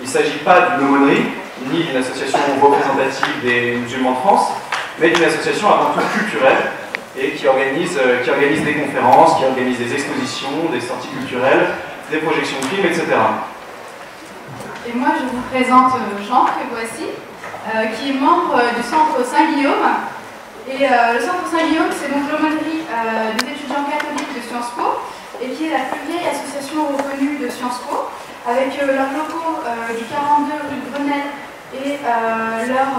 Il ne s'agit pas d'une aumônerie, ni d'une association représentative des musulmans de France, mais d'une association avant tout culturelle et qui organise, euh, qui organise des conférences, qui organise des expositions, des sorties culturelles, des projections de films, etc. Et moi, je vous présente euh, Jean, que voici, euh, qui est membre du centre Saint-Guillaume. Et le centre Saint-Guillaume, c'est donc l'aumônerie des étudiants catholiques de Sciences Po, et qui est la plus vieille association reconnue de Sciences Po, avec leurs locaux du 42 rue Grenelle et leur,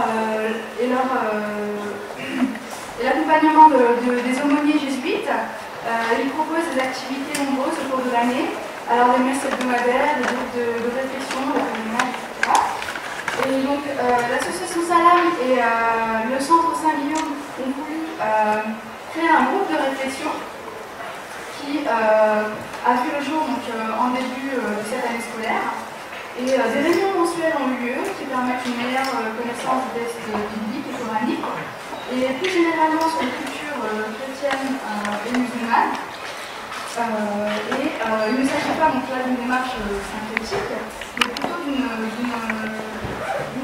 et leur l'accompagnement des aumôniers jésuites. Euh, il propose des activités nombreuses au cours de l'année, alors des messes hebdomadaires, des groupes de, réflexion, de etc. Et donc euh, l'association Salam et euh, le centre Saint-Guillaume ont voulu créer un groupe de réflexion qui a vu le jour donc, en début de cette année scolaire. Et des réunions mensuelles ont eu lieu qui permettent une meilleure connaissance des textes bibliques et coraniques et plus généralement sur les cultures euh, chrétiennes euh, et musulmanes. Euh, et il ne s'agit pas donc là d'une démarche synthétique, mais plutôt d'une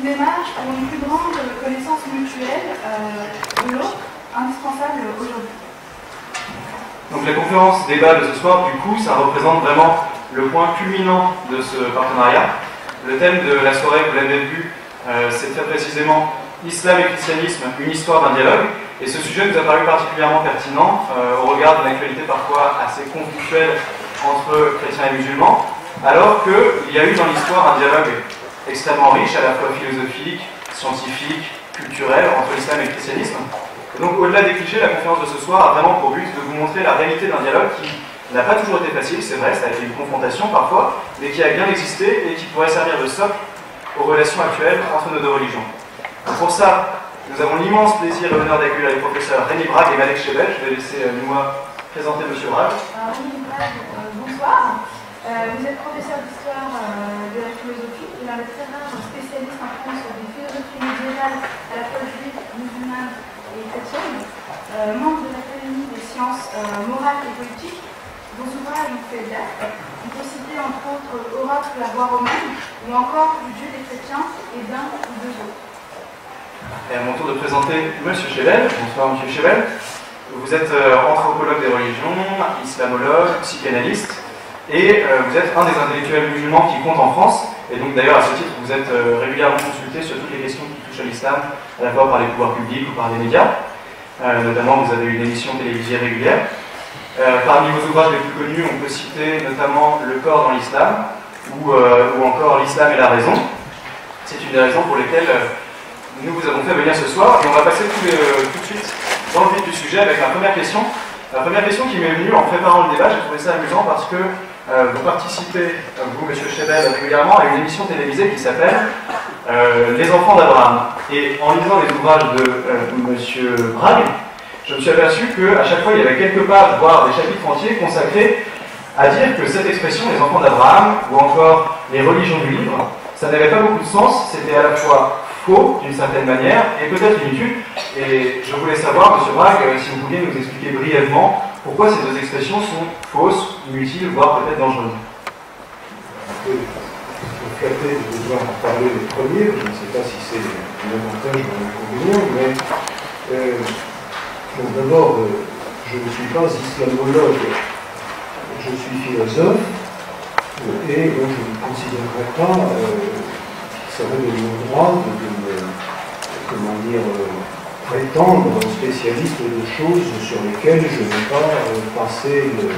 démarche pour une plus grande connaissance mutuelle de l'autre, indispensable aujourd'hui. Donc la conférence débat de ce soir, du coup, ça représente vraiment le point culminant de ce partenariat. Le thème de la soirée, vous l'avez vu, c'est très précisément Islam et christianisme, une histoire d'un dialogue. Et ce sujet nous a paru particulièrement pertinent euh, au regard d'une actualité parfois assez conflictuelle entre chrétiens et musulmans, alors qu'il y a eu dans l'histoire un dialogue extrêmement riche, à la fois philosophique, scientifique, culturel, entre l'islam et christianisme. Donc au-delà des clichés, la conférence de ce soir a vraiment pour but de vous montrer la réalité d'un dialogue qui n'a pas toujours été facile, c'est vrai, ça a été une confrontation parfois, mais qui a bien existé et qui pourrait servir de socle aux relations actuelles entre nos deux religions. Pour ça, nous avons l'immense plaisir et l'honneur d'accueillir les professeurs Rémi Brague et Malek Chebel. Je vais laisser euh, moi présenter M. Brague. Rémi Brague, euh, bonsoir. Euh, vous êtes professeur d'histoire de la philosophie et l'un des très rares spécialistes en France des philosophies médiévales à la fois juive, musulmane chrétienne, membre de l'Académie des sciences morales et politiques, dont ouvrages ont fait date. On peut citer entre autres Europe, la voie romaine, ou encore Le Dieu des chrétiens et d'un ou deux autres. Et à mon tour de présenter M. Chebel. Bonsoir M. Chebel. Vous êtes euh, anthropologue des religions, islamologue, psychanalyste, et euh, vous êtes un des intellectuels musulmans qui compte en France. Et donc d'ailleurs à ce titre, vous êtes euh, régulièrement consulté sur toutes les questions qui touchent à l'islam, à la fois par les pouvoirs publics ou par les médias. Notamment, vous avez une émission télévisée régulière. parmi vos ouvrages les plus connus, on peut citer notamment Le corps dans l'islam ou, ou encore L'islam et la raison. C'est une des raisons pour lesquelles nous vous avons fait venir ce soir et on va passer tout, de suite dans le vif du sujet avec la première question. La première question qui m'est venue en préparant le débat, j'ai trouvé ça amusant parce que euh, vous participez, vous, Monsieur Chebel, régulièrement à une émission télévisée qui s'appelle euh, Les enfants d'Abraham. Et en lisant les ouvrages de euh, Monsieur je me suis aperçu qu'à chaque fois il y avait quelques pages, voire des chapitres entiers consacrés à dire que cette expression, les enfants d'Abraham, ou encore les religions du livre, ça n'avait pas beaucoup de sens, c'était à la fois faux d'une certaine manière et peut-être inutile. Et je voulais savoir, M. Braque, si vous pouviez nous expliquer brièvement pourquoi ces deux expressions sont fausses, inutiles, voire peut-être dangereuses. Je flatté de devoir en parler les premiers, je ne sais pas si c'est un avantage ou un inconvénient, mais euh, d'abord, euh, je ne suis pas islamologue, je suis philosophe, et donc je ne considérerais pas serait de mon droit de, comment dire, euh, prétendre spécialiste de choses sur lesquelles je n'ai pas euh, passé le,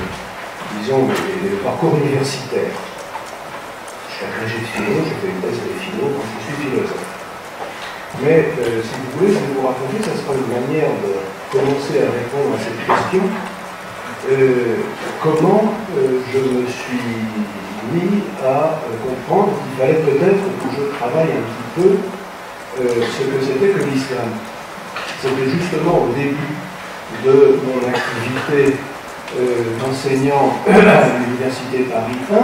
disons, le, parcours universitaire. Je suis agrégé de philo, je fais une thèse de philo quand je suis philosophe. Mais euh, si vous voulez, je vais vous raconter, ça sera une manière de commencer à répondre à cette question. comment je me suis mis à comprendre qu'il fallait peut-être que je travaille un petit peu euh, ce que c'était que l'islam. C'était justement au début de mon activité euh, d'enseignant à l'Université Paris 1.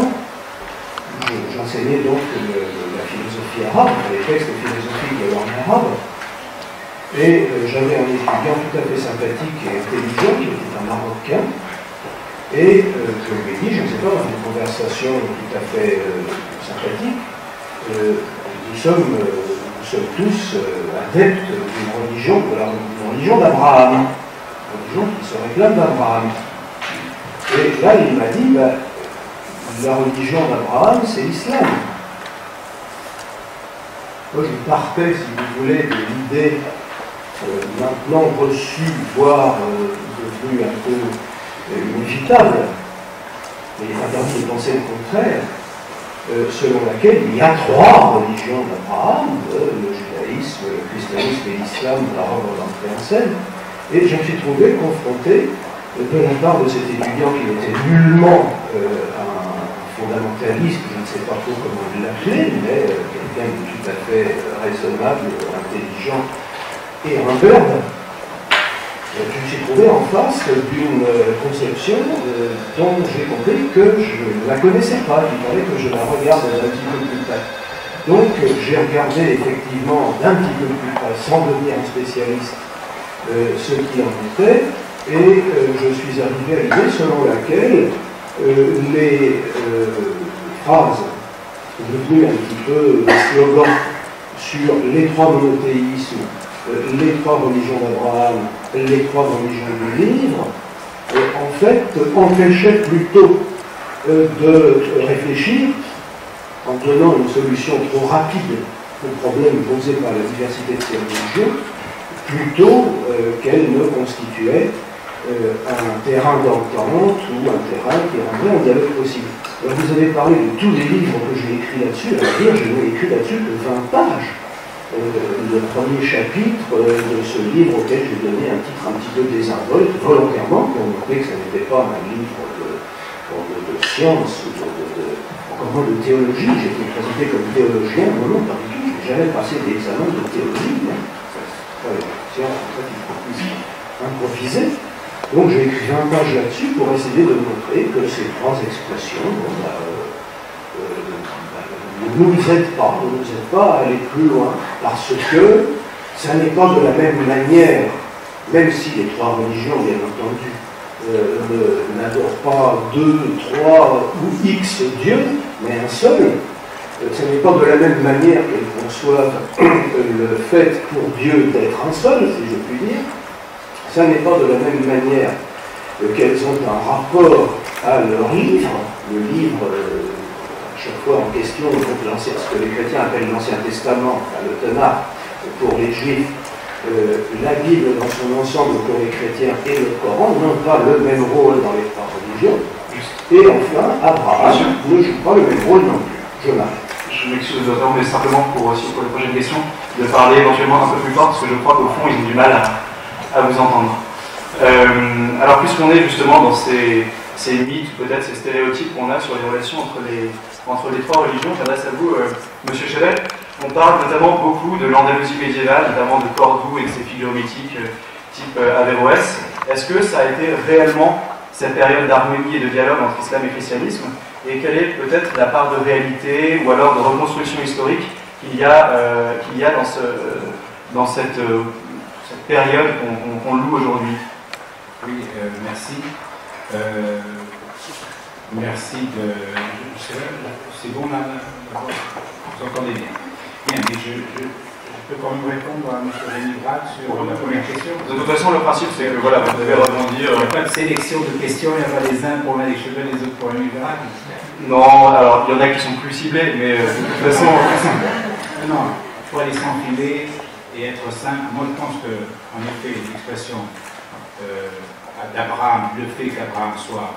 J'enseignais donc la philosophie arabe, les textes philosophiques de langue arabe. Et euh, j'avais un étudiant tout à fait sympathique et intelligent, qui était un Marocain, et je lui ai dit, je ne sais pas, dans une conversation tout à fait sympathique, nous sommes, nous sommes tous adeptes d'une religion, de la religion d'Abraham, religion qui se réclame d'Abraham. Et là, il m'a dit, ben, la religion d'Abraham, c'est l'islam. Moi, je partais, si vous voulez, de l'idée euh, maintenant reçue, voire euh, devenue un peu euh, inévitable, mais il interdit de penser le contraire, selon laquelle il y a trois religions d'Abraham, le judaïsme, le christianisme et l'islam, la robe d'entrée en scène, et je me suis trouvé confronté de la part de cet étudiant qui n'était nullement un fondamentaliste, je ne sais pas trop comment l'appeler, mais quelqu'un de tout à fait raisonnable, intelligent et un verbe. Je me suis trouvé en face d'une conception dont j'ai compris que je ne la connaissais pas, il fallait que je la regarde d'un petit peu plus près. Donc j'ai regardé effectivement d'un petit peu plus près, sans devenir un spécialiste, ce qui en était, et euh, je suis arrivé à l'idée selon laquelle euh, les euh, phrases devenues un petit peu slogans sur les trois monothéismes, les trois religions d'Abraham, les trois religions du livre, en fait empêchaient plutôt de réfléchir en donnant une solution trop rapide au problème posé par la diversité de ces religions, plutôt qu'elle ne constituait euh, un terrain d'entente ou un terrain qui rendrait un dialogue possible. Vous avez parlé de tous les livres que j'ai écrits là-dessus, à dire, je n'ai écrit là-dessus que 20 pages. Euh, le premier chapitre euh, de ce livre auquel j'ai donné un titre un petit peu désinvolte, volontairement, pour montrer que ce n'était pas un livre de, science ou de, encore de théologie. J'ai été présenté comme théologien, non, non, pas du tout. Je n'ai jamais passé d'examen de théologie. Hein. Science. Donc j'ai écrit un page là-dessus pour essayer de montrer que ces trois expressions bah, euh, ne nous aident pas, ne nous aident pas à aller plus loin, parce que ça n'est pas de la même manière, même si les trois religions, bien entendu, euh, n'adorent pas deux, trois ou X dieux, mais un seul, ce n'est pas de la même manière qu'elles conçoivent le fait pour Dieu d'être un seul, si je puis dire, ça n'est pas de la même manière qu'elles ont un rapport à leur livre, le livre euh, chaque fois en question, donc ce que les chrétiens appellent l'Ancien Testament, le Tanakh pour les juifs, euh, la Bible dans son ensemble pour les chrétiens et le Coran n'ont pas le même rôle dans les trois religions. Et enfin, Abraham ne joue pas le même rôle non plus. Je m'arrête. Je m'excuse d'autant, mais simplement pour aussi pour les prochaines questions, de parler éventuellement un peu plus fort, parce que je crois qu'au fond, ils ont du mal à, à vous entendre. Euh, alors, puisqu'on est justement dans ces, ces mythes, peut-être ces stéréotypes qu'on a sur les relations entre les, entre les trois religions, j'adresse à vous, euh, Monsieur Chevet. On parle notamment beaucoup de l'Andalousie médiévale, notamment de Cordoue et de ses figures mythiques euh, type Averroès. Est-ce que ça a été réellement cette période d'harmonie et de dialogue entre islam et christianisme? Et quelle est peut-être la part de réalité ou alors de reconstruction historique qu'il y a, qu'il y a dans, ce, dans cette période qu'on loue aujourd'hui? Oui, euh, merci. Euh, merci de. C'est bon là Vous entendez bien Bien, mais je, je, peux quand même répondre à M. Rémi sur la première question. De toute façon, le principe, c'est que voilà, vous devez rebondir. Il n'y a pas de sélection de questions, il n'y a pas les uns pour les cheveux, les autres pour Rémi Non, alors il y en a qui sont plus ciblés, mais euh, de toute façon. non, il faut aller s'enfiler et être saint. Moi, je pense que, en effet, l'expression euh, d'Abraham, le fait qu'Abraham soit,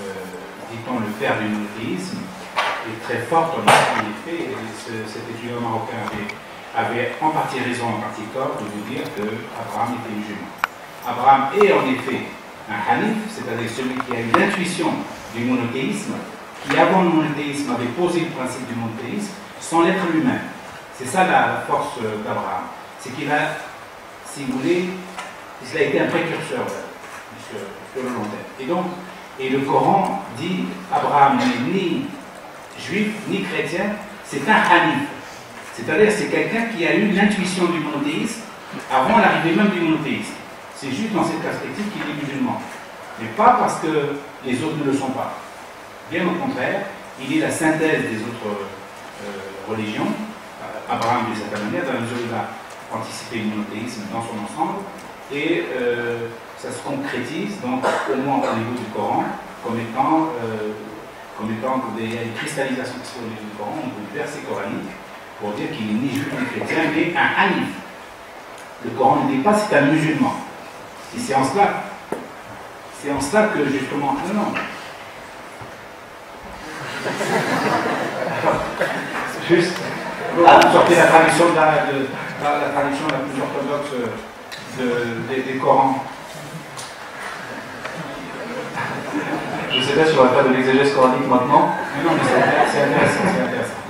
euh, dit-on, le père du monothéisme, est très forte. En effet, cet étudiant marocain avait, en partie raison, en partie tort, de vous dire qu'Abraham était musulman. Abraham est en effet un hanif, c'est-à-dire celui qui a eu l'intuition du monothéisme, qui avant le monothéisme avait posé le principe du monothéisme sans l'être lui-même. C'est ça la force d'Abraham c'est qu'il a, si vous voulez, il a été un précurseur sur, terme. Et donc, et le Coran dit Abraham n'est ni juif ni chrétien, c'est un hanif. C'est-à-dire c'est quelqu'un qui a eu l'intuition du monothéisme avant l'arrivée même du monothéisme. C'est juste dans cette perspective qu'il est musulman. Mais pas parce que les autres ne le sont pas. Bien au contraire, il est la synthèse des autres religion, Abraham de cette manière, dans la mesure où il a anticipé le monothéisme dans son ensemble, et ça se concrétise donc au moins au niveau du Coran comme étant, comme étant des, une cristallisation qui se fait au niveau du Coran, niveau du verset coranique, pour dire qu'il n'est ni juif ni chrétien, mais un hanif. Le Coran ne dit pas c'est un musulman. Et c'est en cela, c'est en cela que justement, non, non. Juste, ah, sortir la tradition, de la, de, la, tradition la plus orthodoxe de, des, des Corans. Je ne sais pas si on va faire de l'exégèse coranique maintenant. Mais non, mais c'est intéressant, c'est intéressant.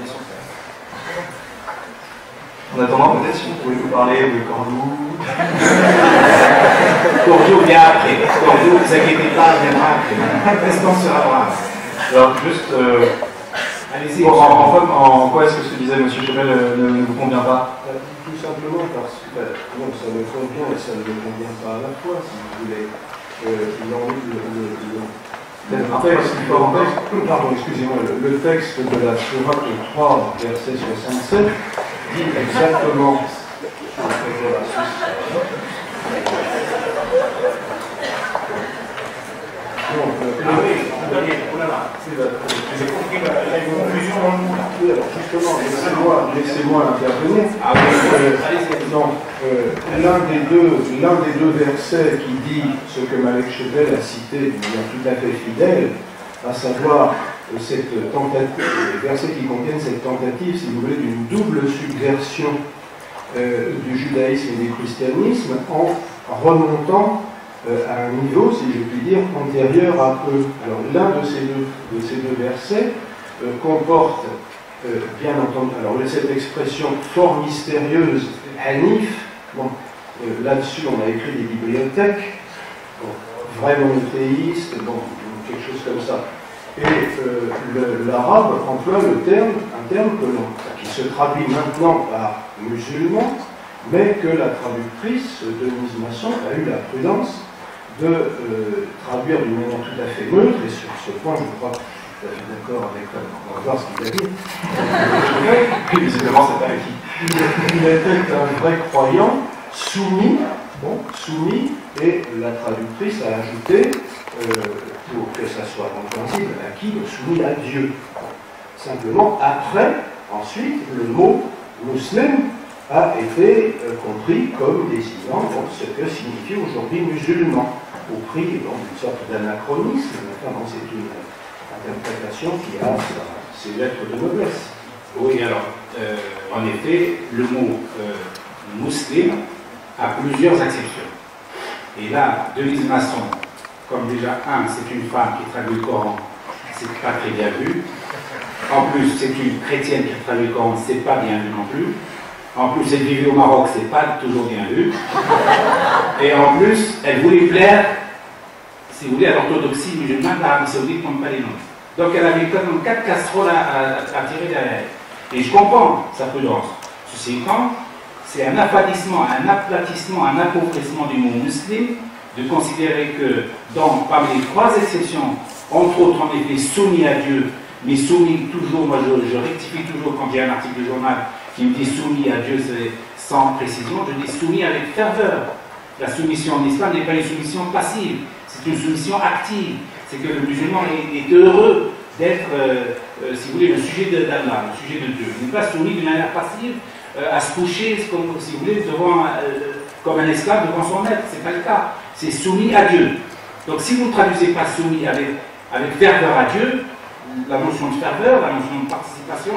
En attendant, peut-être si vous pouvez nous parler de Cordoue. Cordoue vient après. Cordoue, ne vous inquiétez pas, viendra après. Restons sur Abraham. Alors, juste. Euh, Allez-y. En, en, quoi est-ce que ce que disait M. Chebel euh, ne, vous convient pas? Euh, Tout simplement parce que ben, non, ça me convient et ça ne me convient pas à la fois, si vous voulez. Euh, le, texte de la Sourate 3, verset 67, dit exactement laissez-moi intervenir. Ah euh, l'un des, deux, versets qui dit ce que Malek Chevel a cité de manière tout à fait fidèle, à savoir cette tentative, les versets qui contiennent cette tentative, si vous voulez, d'une double subversion euh, du judaïsme et du christianisme en remontant euh, à un niveau, si je puis dire, antérieur à eux. Alors l'un de ces deux, versets euh, comporte, bien entendu, alors cette expression fort mystérieuse, hanif, bon, là-dessus on a écrit des bibliothèques, bon, vrai monothéiste, bon, quelque chose comme ça. Et euh, l'arabe emploie le terme, un terme que qui se traduit maintenant par musulman, mais que la traductrice, Denise Masson, a eu la prudence de euh, traduire d'une manière tout à fait neutre, et sur ce point, je crois d'accord avec. On va voir ce qu'il a dit. Visiblement, c'est pas. Il était un vrai croyant, soumis, bon, soumis, et la traductrice a ajouté euh, pour que ça soit compréhensible, acquis, soumis à Dieu. Simplement, après, ensuite, le mot musulman a été euh, compris comme désignant ce que signifie aujourd'hui musulman, au prix d'une sorte d'anachronisme, enfin, c'est une interprétation qui a ses lettres de noblesse. Oui, alors, euh, en effet, le mot euh, musulman a plusieurs acceptions. Et là, Denise Masson comme déjà, un, c'est une femme qui traduit le Coran, c'est pas très bien vu. En plus, c'est une chrétienne qui traduit le Coran, c'est pas bien vu non plus. En plus, elle vivait au Maroc, c'est pas toujours bien vu. Et en plus, elle voulait plaire, si vous voulez, à l'orthodoxie musulmane d'Arabie Saoudite comme pas les nôtres. Donc elle avait quand même quatre casseroles à, tirer derrière. Et je comprends sa prudence. Ceci étant, c'est un affadissement, un aplatissement, un appauvrissement du mot musulman de considérer que, dans, parmi les trois exceptions, entre autres en effet soumis à Dieu, mais soumis toujours, moi je, rectifie toujours quand il y a un article de journal qui me dit soumis à Dieu sans précision, je dis soumis avec ferveur. La soumission en islam n'est pas une soumission passive, c'est une soumission active. C'est que le musulman est, heureux d'être, euh, euh, si vous voulez, le sujet d'Allah, le sujet de Dieu. Il n'est pas soumis d'une manière passive euh, à se coucher, si vous voulez, devant, comme un esclave devant son maître. Ce n'est pas le cas c'est soumis à Dieu. Donc si vous ne traduisez pas soumis avec, avec ferveur à Dieu, la notion de ferveur, la notion de participation,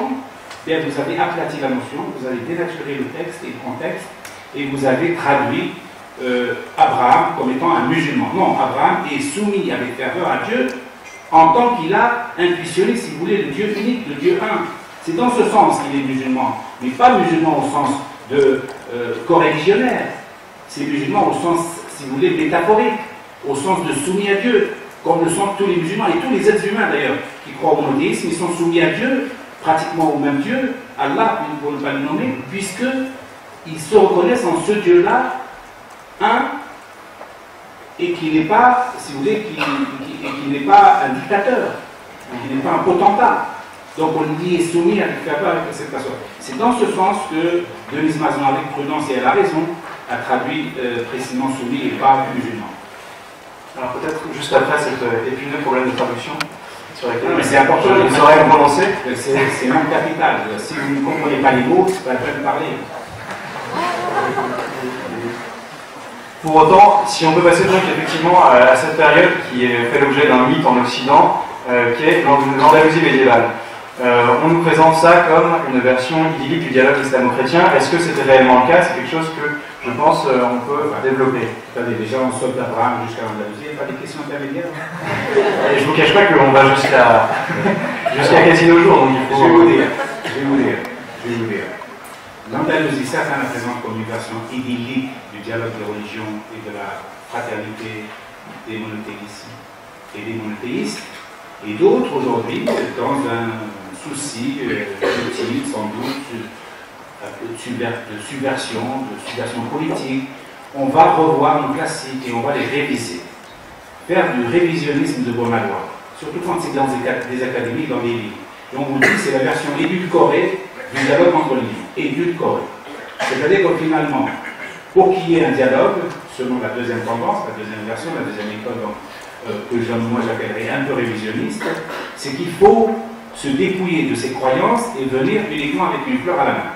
bien vous avez aplati la notion, vous avez dénaturé le texte et le contexte, et vous avez traduit euh, Abraham comme étant un musulman. Non, Abraham est soumis avec ferveur à Dieu en tant qu'il a intuitionné, si vous voulez, le Dieu unique, le Dieu un. C'est dans ce sens qu'il est musulman, mais pas musulman au sens de euh, corréligionnaire. C'est musulman au sens si vous voulez, métaphorique, au sens de soumis à Dieu, comme le sont tous les musulmans et tous les êtres humains d'ailleurs, qui croient au monothéisme, ils sont soumis à Dieu, pratiquement au même Dieu, Allah, pour ne pas le nommer, puisqu'ils se reconnaissent en ce Dieu-là, un, et qui n'est pas, si vous voulez, qui, n'est pas un dictateur, qui n'est pas un potentat. Donc on y est soumis à faire pas avec l'acceptation. C'est dans ce sens que Denise Mazon, avec prudence, et elle a raison, a traduit euh, précisément soumis et pas musulman. Alors peut-être juste après cet euh, épineux problème de traduction, sur lequel Non, mais c'est important. vous aurez prononcé. C'est c'est même capital. Si vous ne comprenez pas les mots, c'est pas la peine de parler. Pour autant, si on peut passer donc effectivement à, à cette période qui fait l'objet d'un mythe en Occident, euh, qui est l'And- l'Andalousie médiévale. Euh, on nous présente ça comme une version idyllique du dialogue islamo-chrétien. Est-ce que c'était réellement le cas? C'est quelque chose que je pense euh, on peut développer. Attendez, déjà on saute d'Abraham jusqu'à l'Andalousie, il n'y a pas des questions intermédiaires Et je vous cache pas qu'on va jusqu'à jusqu'à jours, donc il Je vais vous dire, je vais vous dire, je vais vous dire. L'Andalousie, certains la présentent comme une version idyllique dialogue des religions et de la fraternité des monothéistes et des monothéistes, et d'autres aujourd'hui, dans un souci euh, utile, sans doute, euh, de, subver- de subversion, de subversion politique, on va revoir nos classiques et on va les réviser. Faire du révisionnisme de Beaumanoir, surtout quand c'est dans des académies, dans des livres. Et on vous dit c'est la version édulcorée du dialogue entre les livres. Édulcorée. C'est-à-dire que finalement, pour qu'il y ait un dialogue, selon la deuxième tendance, la deuxième version, la deuxième école euh, que moi j'appellerais un peu révisionniste, c'est qu'il faut se dépouiller de ses croyances et venir uniquement avec une fleur à la main.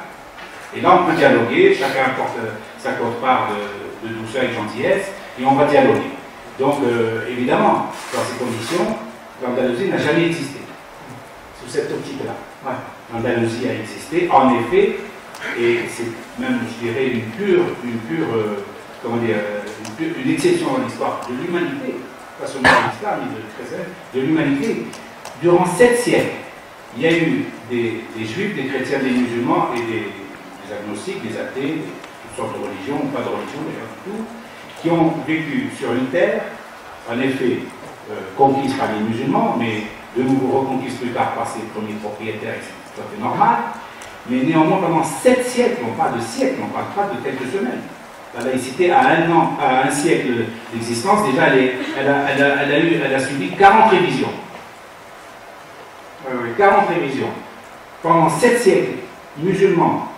Et là, on peut dialoguer, chacun apporte euh, sa quote-part de, douceur et gentillesse, et on va dialoguer. Donc, euh, évidemment, dans ces conditions, l'Andalousie n'a jamais existé, sous cette optique-là. L'Andalousie a existé, en effet, et c'est même, je dirais, une pure, une pure, euh, comment dire, une, exception dans l'histoire de l'humanité, pas seulement de l'islam, mais de, de l'humanité. Durant sept siècles, il y a eu des, juifs, des chrétiens, des musulmans et des, agnostiques, des athées, toutes sortes de religions, pas de religion d'ailleurs du tout, qui ont vécu sur une terre, en effet, euh, conquise par les musulmans, mais de nouveau reconquise plus tard par ses premiers propriétaires, c'est tout à fait normal. Mais néanmoins, pendant sept siècles, on parle de siècles, on parle pas de quelques semaines. La laïcité, à un an, à un siècle d'existence, déjà, elle, a, a- a a subi 40 révisions. Oui, oui. 40 révisions. Pendant sept siècles, musulmans,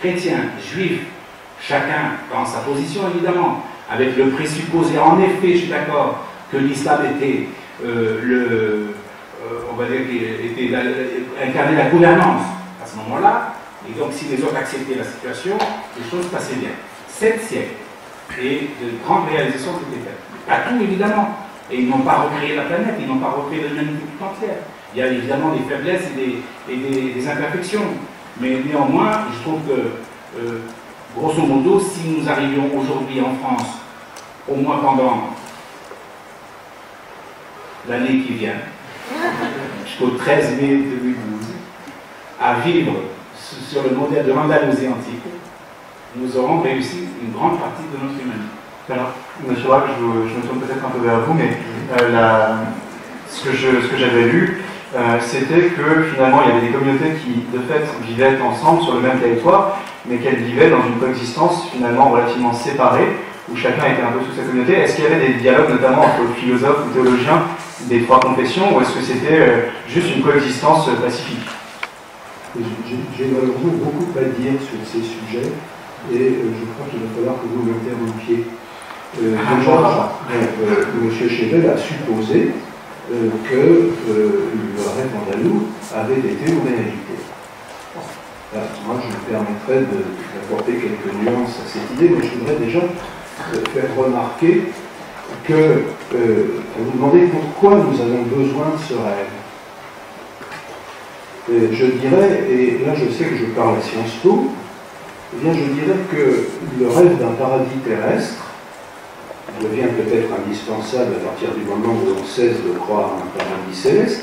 chrétiens, juifs, chacun dans sa position évidemment, avec le présupposé, en effet, je suis d'accord, que l'islam était euh, le, euh, on va dire, était la gouvernance à ce moment-là, et donc si les autres acceptaient la situation, les choses passaient bien. Sept siècles, et de grandes réalisations ont été faites. Pas tout évidemment, et ils n'ont pas recréé la planète, ils n'ont pas recréé l'humanité tout entière. Il y a évidemment des faiblesses et des, imperfections. Mais néanmoins, je trouve que, euh, grosso modo, si nous arrivions aujourd'hui en France, au moins pendant l'année qui vient, jusqu'au 13 mai 2012, à vivre sur le modèle de l'Andalousie antique, nous aurons réussi une grande partie de notre humanité. Alors, Monsieur Rack, je, me tourne peut-être un peu vers vous, mais euh, ce que j'avais lu, euh, c'était que finalement il y avait des communautés qui de fait vivaient ensemble sur le même territoire, mais qu'elles vivaient dans une coexistence finalement relativement séparée, où chacun était un peu sous sa communauté. Est-ce qu'il y avait des dialogues notamment entre philosophes ou théologiens des trois confessions, ou est-ce que c'était euh, juste une coexistence pacifique? J'ai malheureusement beaucoup à dire sur ces sujets et euh, je crois qu'il va falloir que vous m'interrompiez. Euh, Ah, déjà, euh, M. Chevel a supposé euh, que euh, le rêve andalou avait été une réalité. Moi, je me permettrai d'apporter quelques nuances à cette idée, mais je voudrais déjà faire remarquer que vous demandez pourquoi nous avons besoin de ce rêve. Euh, je dirais, et là je sais que je parle à Sciences Po, eh bien je dirais que le rêve d'un paradis terrestre devient peut-être indispensable à partir du moment où on cesse de croire à un paradis céleste,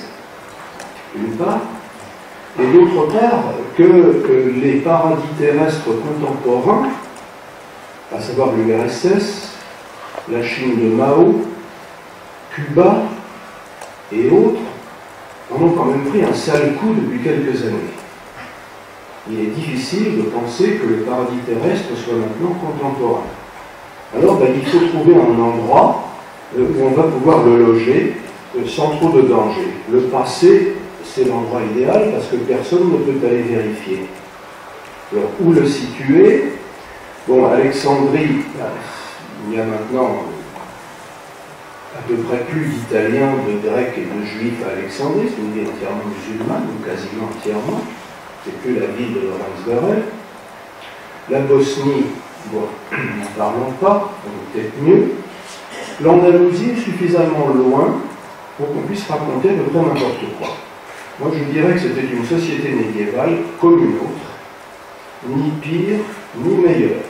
d'une part, et d'autre part que les paradis terrestres contemporains, à savoir l'URSS, la Chine de Mao, Cuba et autres, en ont quand même pris un sale coup depuis quelques années. Il est difficile de penser que le paradis terrestre soit maintenant contemporain. Alors ben, il faut trouver un endroit euh, où on va pouvoir le loger euh, sans trop de danger. Le passé, c'est l'endroit idéal parce que personne ne peut aller vérifier. Alors, où le situer? Bon, Alexandrie, il y a maintenant à peu près plus d'Italiens, de Grecs et de Juifs à Alexandrie, c'est une ville entièrement musulmane, ou quasiment entièrement. C'est plus la ville de Lorenz Garel. La Bosnie, bon, n'en parlons pas, peut-être mieux. L'Andalousie suffisamment loin pour qu'on puisse raconter de peu n'importe quoi. Moi, je dirais que c'était une société médiévale comme une autre, ni pire, ni meilleure.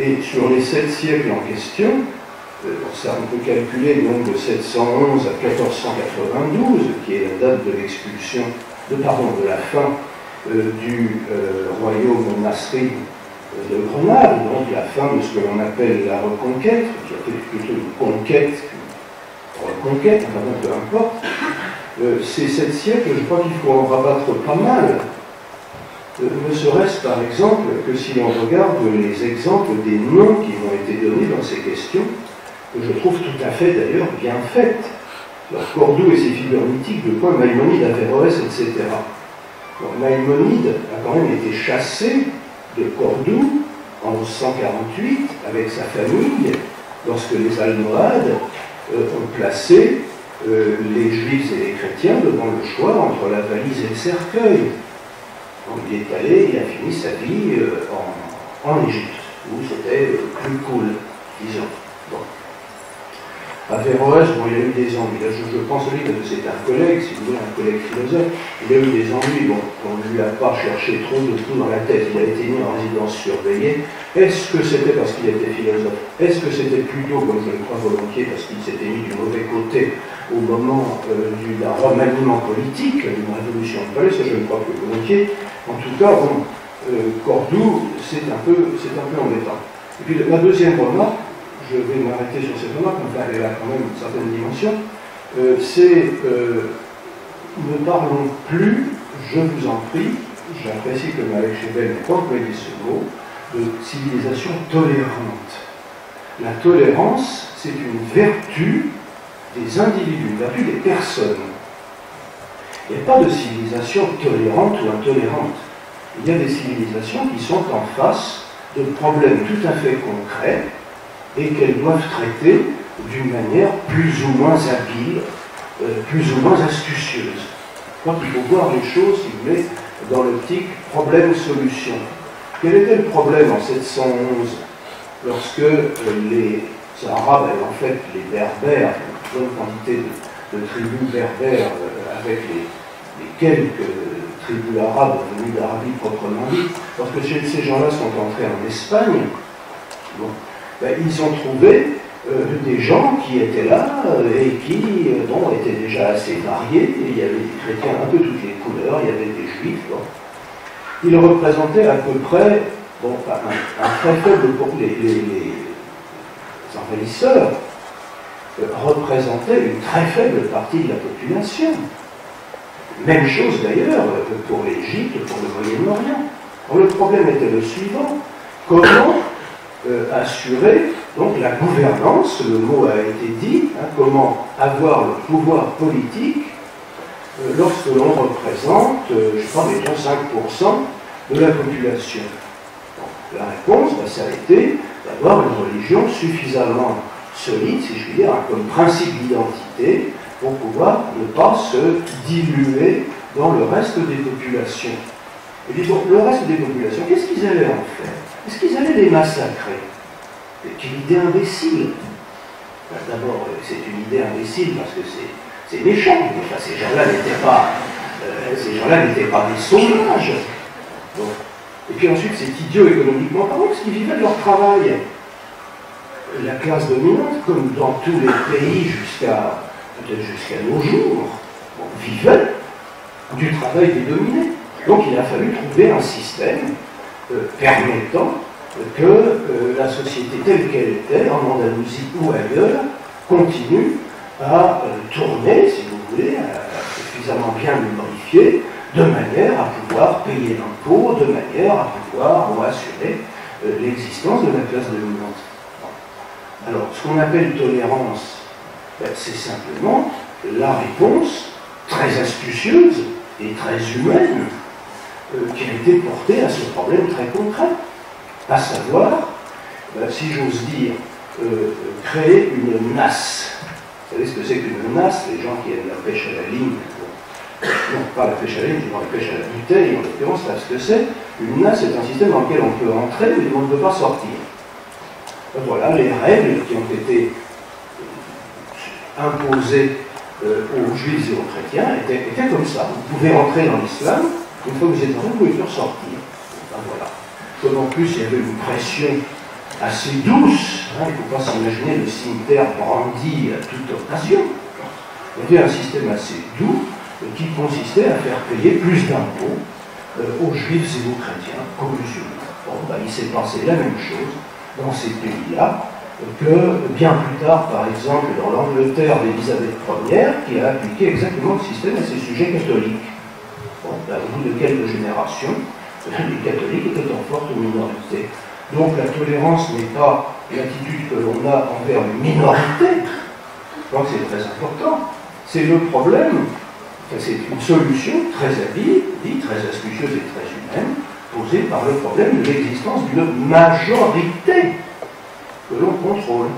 Et sur les sept siècles en question, ça, on peut calculer le nombre de 711 à 1492, qui est la date de l'expulsion, de, pardon, de la fin euh, du euh, royaume monastique de Grenade, donc la fin de ce que l'on appelle la reconquête, qui été plutôt une conquête reconquête, enfin peu importe. ces sept siècles, je crois qu'il faut en rabattre pas mal. ne serait-ce par exemple que si l'on regarde les exemples des noms qui ont été donnés dans ces questions, que je trouve tout à fait d'ailleurs bien faites. Cordoue et ses figures mythiques, de quoi Maïmonide, Averroès, etc. Maïmonide a quand même été chassé de Cordoue en 1148 avec sa famille lorsque les Almohades euh, ont placé euh, les juifs et les chrétiens devant le choix entre la valise et le cercueil. Donc il est allé, il a fini sa vie euh, en, Égypte, où c'était plus cool, disons. À Véroès, bon, il a eu des ennuis. je, pense lui que c'est un collègue, si vous voulez, un collègue philosophe. Il a eu des ennuis. Bon, on ne lui a pas cherché trop de tout dans la tête. Il a été mis en résidence surveillée. Est-ce que c'était parce qu'il était philosophe? Est-ce que c'était plutôt, comme je le crois volontiers, parce qu'il s'était mis du mauvais côté au moment euh, d'un remaniement politique, d'une révolution de palais Ça, je ne crois que volontiers. En tout cas, bon, euh, Cordoue, c'est un, peu, un peu embêtant. Et puis la deuxième remarque, je vais m'arrêter sur cette remarque, enfin elle a quand même une certaine dimension, euh, c'est euh, ne parlons plus, je vous en prie, j'apprécie que Malek Chebel pas employé ce mot, de civilisation tolérante. La tolérance, c'est une vertu des individus, une vertu des personnes. Il n'y a pas de civilisation tolérante ou intolérante. Il y a des civilisations qui sont en face de problèmes tout à fait concrets et qu'elles doivent traiter d'une manière plus ou moins habile, euh, plus ou moins astucieuse. Crois qu'il faut voir les choses, si vous voulez, dans l'optique problème-solution. Quel était le problème en 711 lorsque euh, les Arabes, et en fait les Berbères, une bonne quantité de, tribus berbères euh, avec les, quelques tribus arabes venues d'Arabie proprement dit, lorsque ces gens-là sont entrés en Espagne, bon, ben, ils ont trouvé euh, des gens qui étaient là euh, et qui euh, étaient déjà assez variés. Il y avait des chrétiens un peu toutes les couleurs, il y avait des juifs. Ils représentaient à peu près bon, un, très faible les, les envahisseurs représentaient une très faible partie de la population. Même chose d'ailleurs pour l'Égypte, pour le Moyen-Orient. Le problème était le suivant. Comment euh, assurer donc la gouvernance, le mot a été dit, hein, comment avoir le pouvoir politique euh, lorsque l'on représente, euh, je crois, mettons 5% de la population. la réponse, bah, ça a été d'avoir une religion suffisamment solide, si je puis dire, comme principe d'identité, pour pouvoir ne pas se diluer dans le reste des populations. Et disons, le reste des populations, qu'est-ce qu'ils allaient en faire? Est-ce qu'ils allaient les massacrer? C'est une idée imbécile. D'abord, c'est une idée imbécile parce que c'est méchant. Enfin, ces gens-là n'étaient pas, euh, n'étaient pas des sauvages. Et puis ensuite, c'est idiot économiquement parlant parce qu'ils vivaient de leur travail. La classe dominante, comme dans tous les pays jusqu'à jusqu'à nos jours, vivait du travail des dominés. Donc il a fallu trouver un système euh, permettant que euh, la société telle qu'elle était, en Andalousie ou ailleurs, continue à euh, tourner, si vous voulez, suffisamment bien modifier, de manière à pouvoir payer l'impôt, de manière à pouvoir assurer l'existence de la classe dominante. Alors, ce qu'on appelle tolérance, ben, c'est simplement la réponse très astucieuse et très humaine euh, qui a été portée à ce problème très concret, à savoir, euh, si j'ose dire, euh, créer une nasse. Vous savez ce que c'est qu'une nasse Les gens qui aiment la pêche à la ligne, non pas la pêche à la ligne, mais la pêche à la bouteille, en l'occurrence, savent ce que c'est. Une nasse est un système dans lequel on peut entrer, mais on ne peut pas sortir. Voilà les règles qui ont été imposées aux juifs et aux chrétiens étaient, étaient, comme ça. Vous pouvez entrer dans l'islam, une fois que vous êtes entré, vous pouvez plus ressortir. Ben voilà. Comme en plus il y avait une pression assez douce. Hein, il ne faut pas s'imaginer le cimetière brandi à toute occasion. Il y avait un système assez doux qui consistait à faire payer plus d'impôts euh, aux juifs et aux chrétiens qu'aux musulmans. Bon, ben, il s'est passé la même chose dans ces pays-là que bien plus tard, par exemple, dans l'Angleterre d'Élisabeth Ier, qui a appliqué exactement le système à ses sujets catholiques. Au bout de quelques générations, les catholiques étaient en forte minorité. Donc la tolérance n'est pas l'attitude que l'on a envers une minorité. Donc c'est très important. C'est le problème, c'est une solution très habile, très astucieuse et très humaine, posée par le problème de l'existence d'une majorité que l'on contrôle.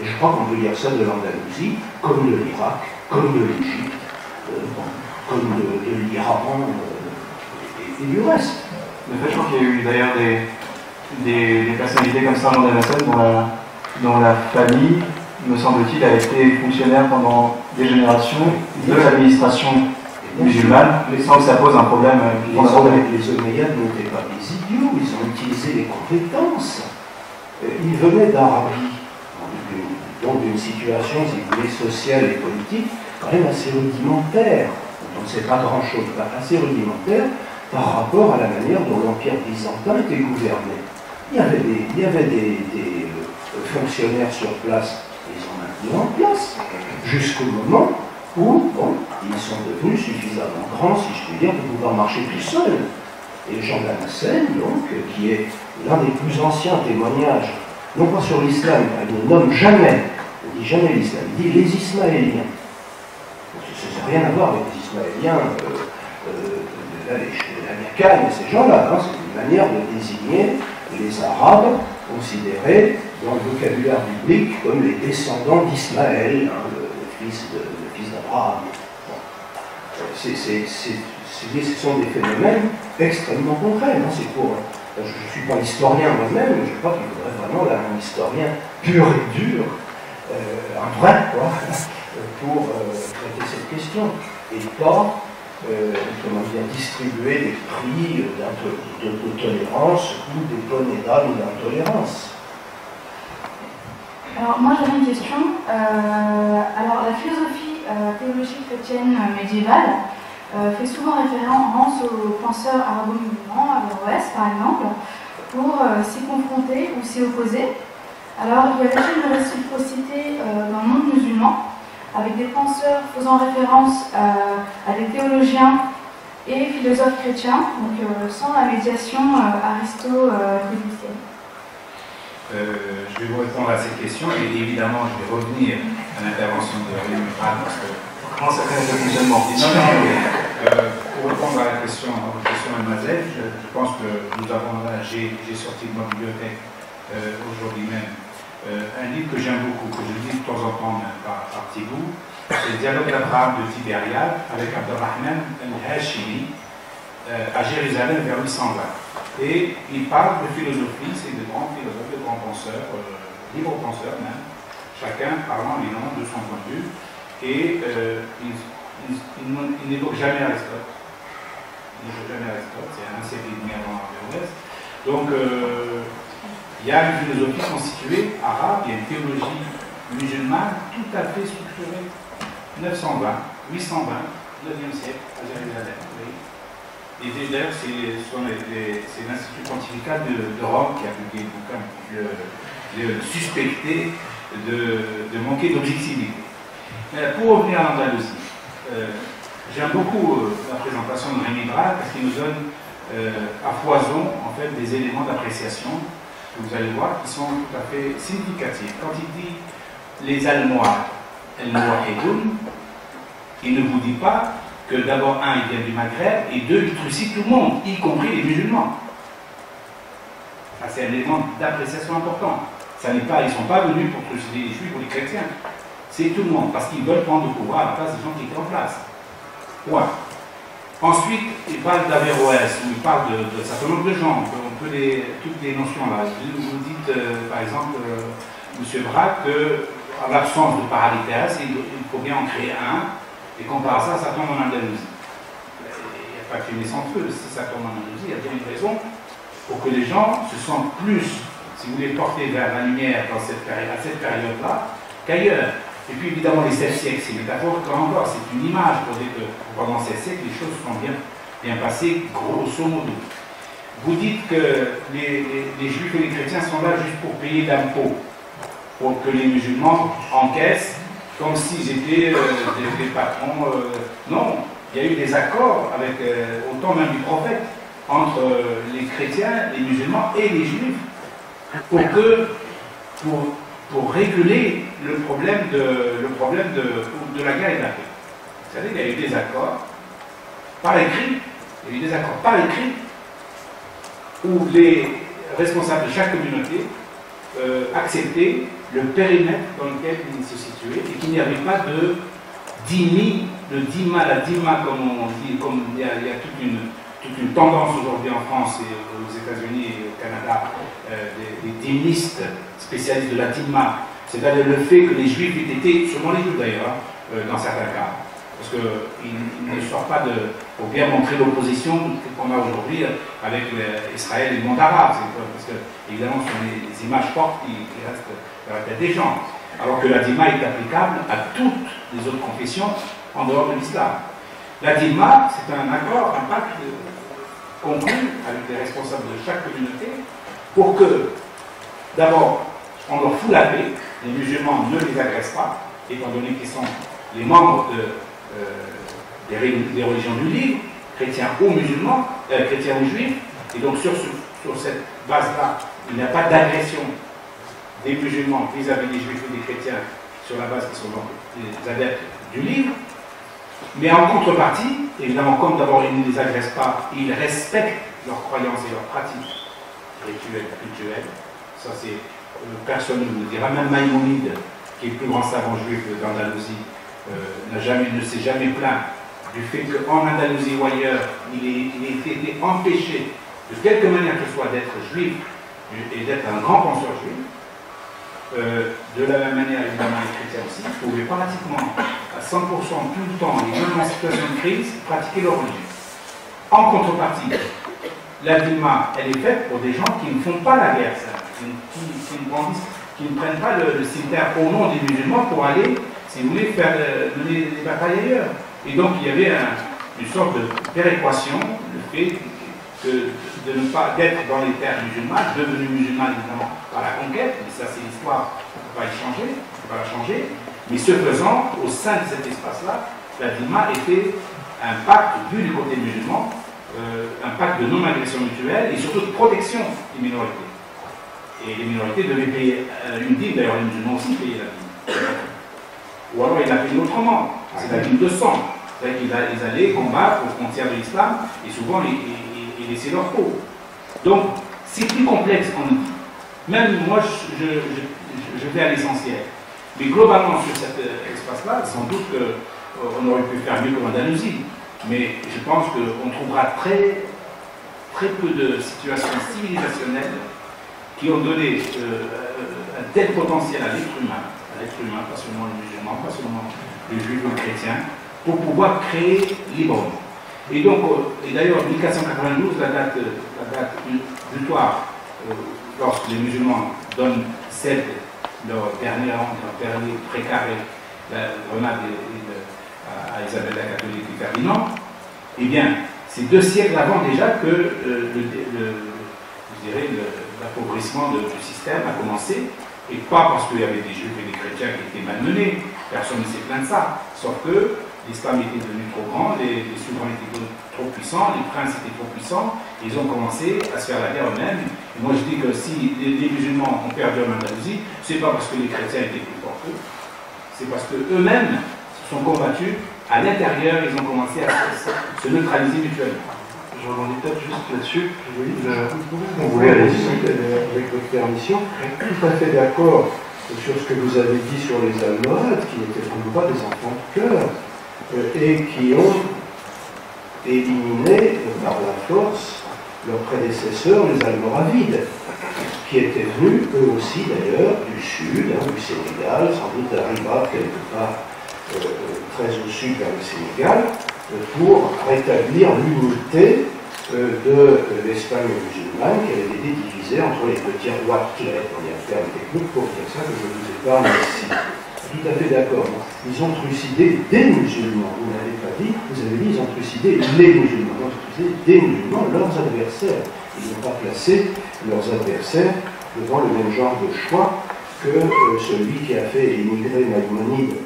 Et je crois qu'on peut dire ça de l'Andalousie, comme de l'Irak, comme de l'Égypte, euh, comme de, l'Iran euh, et, du reste. Fait, je crois qu'il y a eu d'ailleurs des, des, personnalités comme ça dans la, dont la famille, me semble-t-il, a été fonctionnaire pendant des générations de l'administration musulmane, sans que ça pose un problème. Les, les Omeyyades n'étaient pas des idiots, ils ont utilisé les compétences. Euh, ils venaient d'Arabie, donc d'une situation, si vous voulez, sociale et politique, quand même assez rudimentaire. Sait pas grand-chose, assez rudimentaire par rapport à la manière dont l'Empire byzantin était gouverné. Il y avait des, euh, fonctionnaires sur place, ils ont maintenu en place, jusqu'au moment où ils sont devenus suffisamment grands, si je puis dire, pour pouvoir marcher tout seuls. Et Jean Damascène, donc, qui est l'un des plus anciens témoignages, non pas sur l'islam, il ne nomme jamais, il ne dit jamais l'islam, il dit les Ismaéliens. Ça n'a rien à voir avec Euh, euh, les, ces gens-là, hein, c'est une manière de désigner les Arabes considérés dans le vocabulaire biblique comme les descendants d'Ismaël, hein, le, fils d'Abraham. ce sont des phénomènes extrêmement concrets. Hein, pour, je ne suis pas historien moi-même, mais je crois qu'il faudrait vraiment là, un historien pur et dur, euh, un vrai, pour euh, traiter cette question. Et pas euh, comment dire, distribuer des prix de, tolérance ou des bonnets d'âme d'intolérance. Alors moi j'avais une question. Euh, alors la philosophie euh, théologique chrétienne médiévale fait souvent référence aux penseurs arabo-musulmans à l'ouest par exemple pour s'y confronter ou s'y opposer. Alors il y avait une réciprocité dans le monde musulman avec des penseurs faisant référence à, des théologiens et philosophes chrétiens, donc euh, sans la médiation euh. Euh, je vais vous répondre à cette question et évidemment je vais revenir à l'intervention de Rémi parce que comment ça fait le fonctionnement Non, non, pour répondre à la question, à votre question, mademoiselle, je, pense que nous avons là, j'ai sorti de ma bibliothèque aujourd'hui même euh, un livre que j'aime beaucoup, que je lis de temps en temps par, par Thibou, c'est le dialogue d'Abraham de Tibériade avec Abdelrahman al-Hashimi euh, à Jérusalem vers 820. Et il parle de philosophie, c'est de grands philosophes, de grands penseurs, euh, libres penseurs même, chacun parlant évidemment de son point de vue, et il, il, n'évoque jamais Aristote. Il n'évoque jamais Aristote, c'est un et demi avant. Donc, il y a une philosophie constituée arabe, il y a une théologie musulmane tout à fait structurée. 920, 820, 9e siècle, à Jérusalem. Et d'ailleurs, c'est l'Institut pontifical de, Rome qui a publié le le, suspecté de, manquer d'objectivité. Pour revenir à l'Andalousie, euh, j'aime beaucoup euh, la présentation de Rémi Bral parce qu'il nous donne euh, à foison en fait, des éléments d'appréciation vous allez voir, qui sont tout à fait significatifs. Quand il dit les Allemands, El Il ne vous dit pas que d'abord, un, il vient du Maghreb, et deux, il trucide tout le monde, y compris les musulmans. c'est un élément d'appréciation important. Ça n'est pas, ils ne sont pas venus pour trucider les juifs ou les chrétiens. C'est tout le monde, parce qu'ils veulent prendre le pouvoir à la place des gens qui étaient en place. Ouais. Ensuite, il parle d'Averroès, il parle de, certain nombre de gens, on peut les, toutes les notions là. Vous dites, euh, par exemple, euh, M. Braque, qu'en l'absence de paradis il, faut bien en créer un, et qu'on à ça, ça tombe en Andalousie. Il n'y a pas que les sans feu, si ça tombe en Andalousie, il y a bien une raison pour que les gens se sentent plus, si vous voulez, portés vers la lumière dans cette à cette période-là qu'ailleurs. Et puis évidemment, les sept siècles, c'est métaphorique encore, c'est une image pour dire que pendant ces siècles, les choses sont bien, bien passées, grosso modo. Vous dites que les, les, juifs et les chrétiens sont là juste pour payer d'impôts, pour que les musulmans encaissent comme s'ils étaient euh, des, patrons. Euh, non, il y a eu des accords avec, euh, au temps même du prophète, entre les chrétiens, les musulmans et les juifs, pour que, pour, pour réguler le problème de, la guerre et de la paix. Vous savez, il y a eu des accords par écrit, il y a eu des accords par écrit, où les responsables de chaque communauté euh, acceptaient le périmètre dans lequel ils se situaient et qu'il n'y avait pas de dimi, de dima, la dima comme on dit, comme il y a toute, une, toute, une, tendance aujourd'hui en France et aux États-Unis et au Canada, euh, des, des dimistes spécialiste de la Timma, c'est-à-dire le fait que les Juifs aient été, selon les Juifs d'ailleurs, euh, dans certains cas, parce qu'il ne sort pas de. pour bien montrer l'opposition qu'on a aujourd'hui avec Israël et le monde arabe, parce que, évidemment, ce sont des, images fortes qui, restent dans la tête des gens. Alors que la Dima est applicable à toutes les autres confessions en dehors de l'islam. La Dima, c'est un accord, un pacte conclu avec les responsables de chaque communauté pour que, d'abord, on leur fout la paix, les musulmans ne les agressent pas, étant donné qu'ils sont les membres euh, des, religions du livre, chrétiens ou musulmans, euh, chrétiens ou juifs, et donc sur, sur cette base-là, il n'y a pas d'agression des musulmans vis-à-vis des juifs ou des chrétiens sur la base qui sont donc les adeptes du livre. Mais en contrepartie, évidemment, comme d'abord ils ne les agressent pas, ils respectent leurs croyances et leurs pratiques rituelles, culturelles. Ça, c'est personne ne vous dira, même Maïmonide, qui est le plus grand savant juif d'Andalousie, euh, jamais, ne s'est jamais plaint du fait qu'en Andalousie ou ailleurs, il ait, été empêché, de quelque manière que ce soit, d'être juif et d'être un grand penseur juif. Euh, de la même manière, évidemment, les chrétiens aussi pouvaient pratiquement à 100% tout le temps, et même en situation de crise, pratiquer leur religion. En contrepartie, la Duma, elle est faite pour des gens qui ne font pas la guerre, qui, ne prennent pas le, cimetière au nom des musulmans pour aller, si vous voulez, faire mener des batailles ailleurs. Et donc il y avait une sorte de péréquation, le fait de ne pas être dans les terres musulmanes, devenu musulman évidemment par la conquête, mais ça c'est l'histoire, on ne peut pas y changer, on ne la changer. Mais ce faisant, au sein de cet espace-là, la Dima était un pacte, vu du côté musulman, euh, un pacte de non-agression mutuelle et surtout de protection des minorités. Et les minorités devaient payer euh, une dîme, d'ailleurs les musulmans aussi payaient la dîme. Ou alors ils la payaient autrement, c'est la dîme de sang. C'est-à-dire qu'ils allaient combattre aux frontières de l'islam et souvent ils, laissaient leur peau. Donc c'est plus complexe qu'on dit. Même moi, je, je, vais à l'essentiel. Mais globalement, sur cet euh, espace-là, sans doute qu'on euh, aurait pu faire mieux que l'Andalousie. Mais je pense qu'on trouvera très, très peu de situations civilisationnelles qui ont donné euh, un tel potentiel à l'être humain, à l'être humain, pas seulement les musulmans, pas seulement les juifs ou les chrétiens, pour pouvoir créer librement. Et donc, et d'ailleurs, 1492, la date, la date butoir, lorsque les musulmans donnent cèdent leur dernier, dernier précaré, la grenade à Isabelle la catholique et Ferdinand, eh bien, c'est deux siècles avant déjà que le, je dirais, le, l'appauvrissement du système a commencé, et pas parce qu'il y avait des juifs et des chrétiens qui étaient malmenés, personne ne s'est plaint de ça, sauf que l'islam était devenu trop grand, les, souverains étaient trop puissants, les princes étaient trop puissants, ils ont commencé à se faire la guerre eux-mêmes. Et moi je dis que si les, musulmans ont perdu en Andalousie, c'est pas parce que les chrétiens étaient plus forts qu'eux, c'est parce qu'eux-mêmes sont combattus, à l'intérieur, ils ont commencé à se neutraliser mutuellement. Je rebondis peut-être juste là-dessus. Oui, Le- vous voulez aller avec votre permission, tout à fait d'accord sur ce que vous avez dit sur les Almohades, qui n'étaient vraiment pas des enfants de cœur, euh, et qui ont éliminé euh, par la force leurs prédécesseurs, les Almoravides, qui étaient venus, eux aussi d'ailleurs, du sud, hein, du Sénégal, sans doute à Riba, quelque part euh, très au sud vers le Sénégal, euh, pour rétablir l'unité euh, de euh, l'Espagne musulmane qui avait été divisée entre les petits rois de Clé, on y a un terme technique pour dire ça que je vous épargne ici. Tout à fait d'accord. Ils ont trucidé des musulmans. Vous n'avez pas dit, vous avez dit ils ont trucidé les musulmans. Ils ont trucidé des musulmans, leurs adversaires. Ils n'ont pas placé leurs adversaires devant le même genre de choix que euh, celui qui a fait émigrer Maïmonide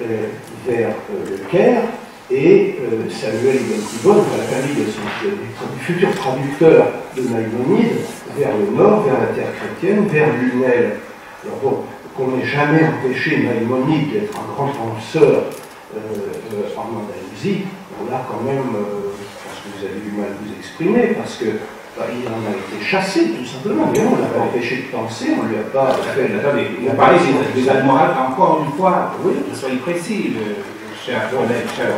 euh, vers euh, le Caire et Samuel Ibn la famille de son futur traducteur de Maïmonide, vers le nord, vers la terre chrétienne, vers Lunel. Alors bon, qu'on n'ait jamais empêché Maïmonide d'être un grand penseur euh, euh, en Andalousie, on l'a quand même, euh, pense que vous avez du mal à vous exprimer, parce que bah, il en a été chassé, tout simplement. Mais on ne l'a pas empêché de penser, on ne lui a pas fait il a fait des, Almoravides, encore une fois, Oui. soyez précis, cher collègue, cher.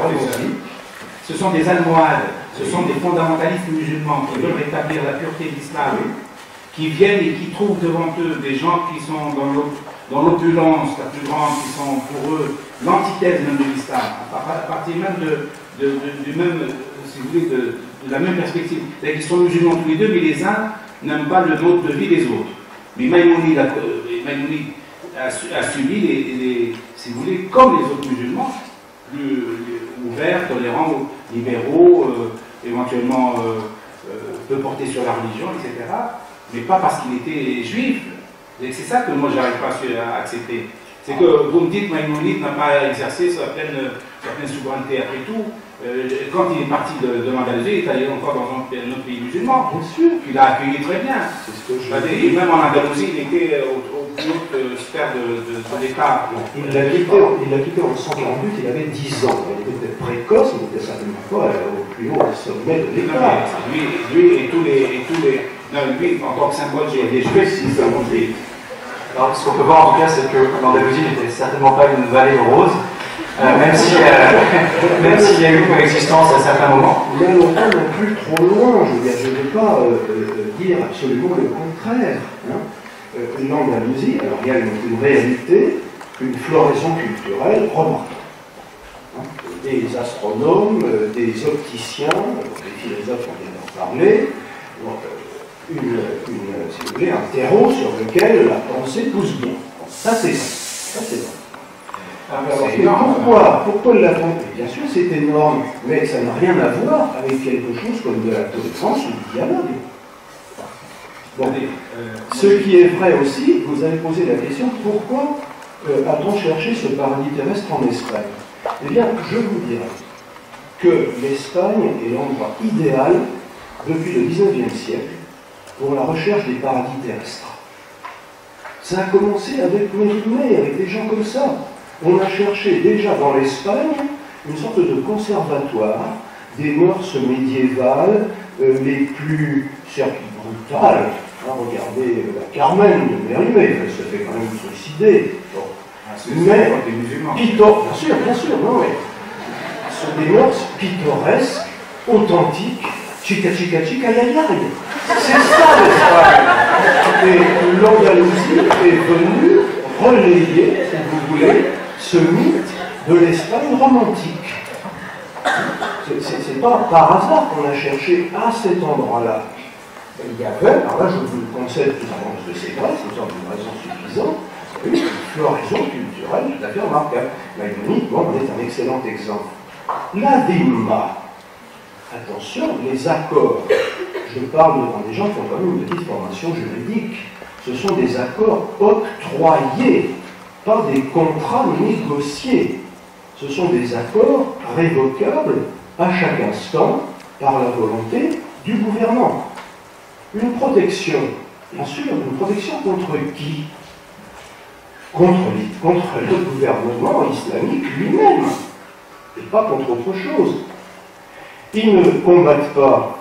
Ce sont des Almohades, ce sont des fondamentalistes musulmans qui veulent rétablir la pureté de l'islam, qui viennent et qui trouvent devant eux des gens qui sont dans l'op- dans l'opulence la plus grande, qui sont pour eux l'antithèse même de l'islam, à par- à partir même de, la même perspective. C'est-à-dire sont musulmans tous les deux, mais les uns n'aiment pas le mode de vie des autres. Mais Maïmonide a, euh, a su- a subi, si vous voulez, comme les autres musulmans, plus ouverts, tolérants, libéraux, euh, éventuellement euh, euh, peu portés sur la religion, etc. Mais pas parce qu'il était juif. C'est ça que moi, j'arrive pas à accepter. C'est que vous me dites Maïmonide n'a pas exercé sa pleine, sa pleine souveraineté après tout. Euh, quand il est parti de, de l'Andalousie, il est allé encore dans un, autre pays musulman. Bien sûr, Il a accueilli très bien. c'est ce que je Et même en Andalousie, il était au, plus haute euh, sphère de, de, de l'État. Il l'a quitté, quitté en 148, il avait 10 ans. Il était peut-être précoce, mais il était certainement pas euh, au plus haut sommet de mais Lui, lui et tous les, et tous les, non, lui, en tant que symbole des des juifs, c'est ça, on dit. Alors, ce qu'on peut voir en tout cas, c'est que l'Andalousie n'était certainement pas une vallée rose, euh, même si, euh, même s'il y a eu une coexistence à certains moments. Mais longtemps non plus trop loin, je ne vais pas euh, euh, dire absolument le contraire. hein. Euh, L'Andalousie, alors il y a une, une réalité, une floraison culturelle remarquable. Hein. Des astronomes, euh, des opticiens, euh, des philosophes, on vient d'en parler, euh, une, une, si vous voulez, un terreau sur lequel la pensée pousse bien. Bon, ça c'est. Ça c'est vrai. Alors, énorme. pourquoi Pourquoi Bien? Sûr, c'est énorme, mais ça n'a rien à voir avec quelque chose comme de la tolérance ou du dialogue. Bon, euh, ce qui est vrai aussi, vous avez posé la question pourquoi euh, a-t-on cherché ce paradis terrestre en Espagne? Eh bien, je vous dirais que l'Espagne est l'endroit idéal depuis le 19e siècle pour la recherche des paradis terrestres. Ça a commencé avec Mérimée, avec des gens comme ça. On a cherché déjà dans l'Espagne une sorte de conservatoire des mœurs médiévales euh, les plus certes brutales. Hein, regardez euh, la Carmen de Mérimée, elle se fait quand même suicider. Bon. ah, Mais-. Pittor, bien sûr, bien sûr, non, mais ce sont des mœurs pittoresques, authentiques, chica chica chica ya ya. C'est ça l'Espagne. Et l'Andalousie est venue relayer, si vous voulez, ce mythe de l'Espagne romantique. C'est- pas par hasard qu'on a cherché à cet endroit-là. Il y avait, alors là je vous le concède tout avant parce que c'est vrai, c'est une de raison suffisante, une floraison culturelle tout à fait remarquable. Maïmonide, bon, on est un excellent exemple. La Dhimma, attention, les accords, je parle devant des gens qui ont quand même une petite formation juridique, ce sont des accords octroyés, pas des contrats négociés. Ce sont des accords révocables à chaque instant par la volonté du gouvernement. Une protection, bien sûr, une protection contre qui? Contre, le gouvernement islamique lui-même. pas contre autre chose. Ils ne combattent pas,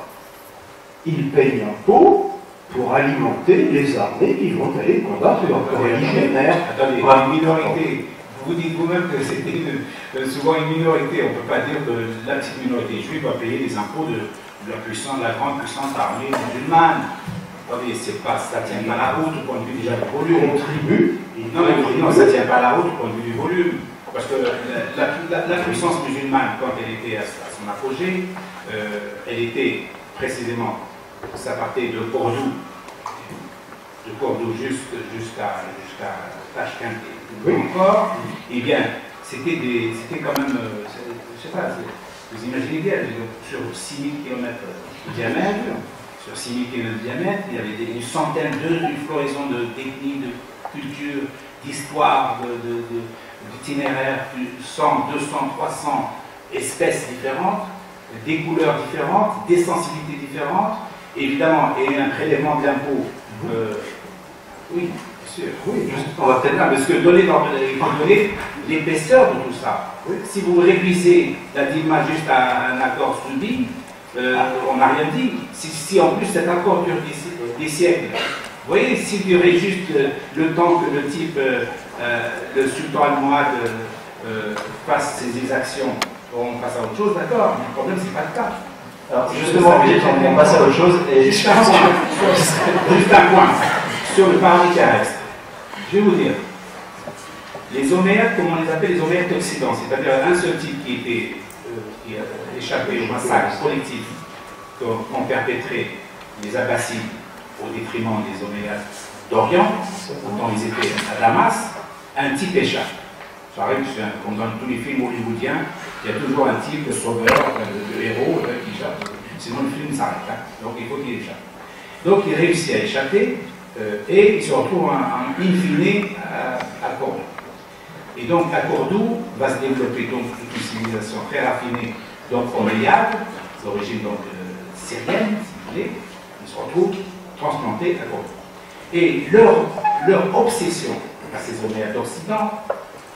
ils payent l'impôt pour alimenter les armées qui vont aller combattre leur religionnaire. Attendez, une minorité. Vous dites vous-même que c'était euh, souvent une minorité. On ne peut pas dire que la petite minorité juive va payer les impôts de, la, puissance, de la grande puissance armée musulmane. Attendez, pas, ça ne tient pas la route au point de vue déjà du volume. Contribue. Non, mais non, ça ne tient pas la route au point de vue du volume. Parce que la, puissance musulmane, quand elle était à, son apogée, euh, elle était précisément, ça partait de Cordoue, de Cordoue jusqu'à jusqu'à Tashkent et encore, eh bien, c'était quand même, euh, je ne sais pas, vous imaginez bien, sur 6000 km de diamètre, sur 6000 km de diamètre, il y avait des, une centaine de floraisons de techniques, de cultures, d'histoire, d'itinéraires, de, 100, 200, 300 espèces différentes, des couleurs différentes, des sensibilités différentes, évidemment, et un prélèvement d'impôts. Euh, oui, bien sûr. Oui, on va peut-être parce que donner, donner l'épaisseur de tout ça. Si vous réduisez la DIMA juste à un accord subi, euh, on n'a rien dit. Si, en plus cet accord dure des, siècles, vous voyez, s'il durait juste le temps que le type, euh, euh, le sultan almohade fasse ses exactions, on passe à autre chose, d'accord, mais le problème, c'est pas le cas. Alors, justement, on passe à autre chose. Et... Juste un point, juste un point sur le paradis terrestre. Je vais vous dire, les Omeyyades, comme on les appelle les Omeyyades d'Occident, c'est-à-dire un seul type qui était qui a échappé au massacre collectif qu'ont perpétré les Abbassides au détriment des Omeyyades d'Orient, quand ils étaient à Damas, un type échappe. Arrive, comme dans tous les films hollywoodiens, il y a toujours un type de sauveur, de, héros qui échappe. Sinon le film s'arrête. Hein. Donc il faut qu'il échappe. Donc il réussit à échapper euh, et il se retrouve en, fine à, à Cordoue. Et donc à Cordoue va se développer donc une civilisation très raffinée, donc omeyyade, d'origine donc euh, syrienne, si vous voulez, ils se retrouvent transplantés à Cordoue. Et leur, leur obsession à ces Omeyyades d'Occident,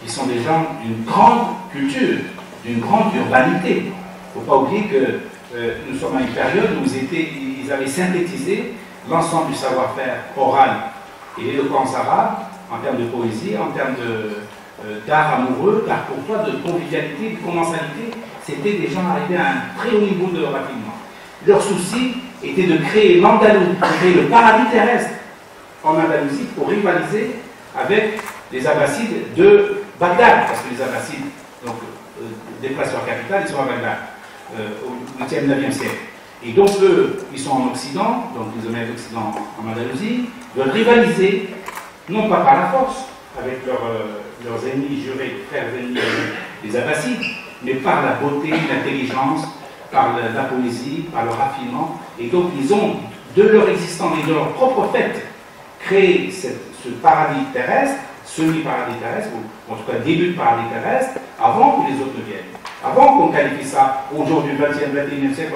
qui sont des gens d'une grande culture, d'une grande urbanité. Il ne faut pas oublier que euh, nous sommes à une période où ils, ils avaient synthétisé l'ensemble du savoir-faire oral et l'éloquence arabe en termes de poésie, en termes euh, d'art amoureux, d'art toi, de convivialité, de commensalité. C'était des gens arrivés à un très haut niveau de raffinement. Leur souci était de créer l'Andalou, de créer le paradis terrestre en Andalousie pour rivaliser avec les Abbassides de Bagdad, parce que les Abbassides donc, euh, déplacent leur capitale, ils sont à Bagdad, euh, au 8e, 9e siècle. Et donc eux, ils sont en Occident, donc les Omeyyades d'Occident en Andalousie, veulent rivaliser, non pas par la force, avec euh, leurs ennemis jurés, frères ennemis, les Abbassides, mais par la beauté, l'intelligence, par la, poésie, par le raffinement. Et donc ils ont, de leur existence et de leur propre fait, créé ce paradis terrestre, semi-paradis terrestre, ou en tout cas début de paradis terrestre, avant que les autres ne viennent. Avant qu'on qualifie ça, aujourd'hui, 20e, 21e siècle,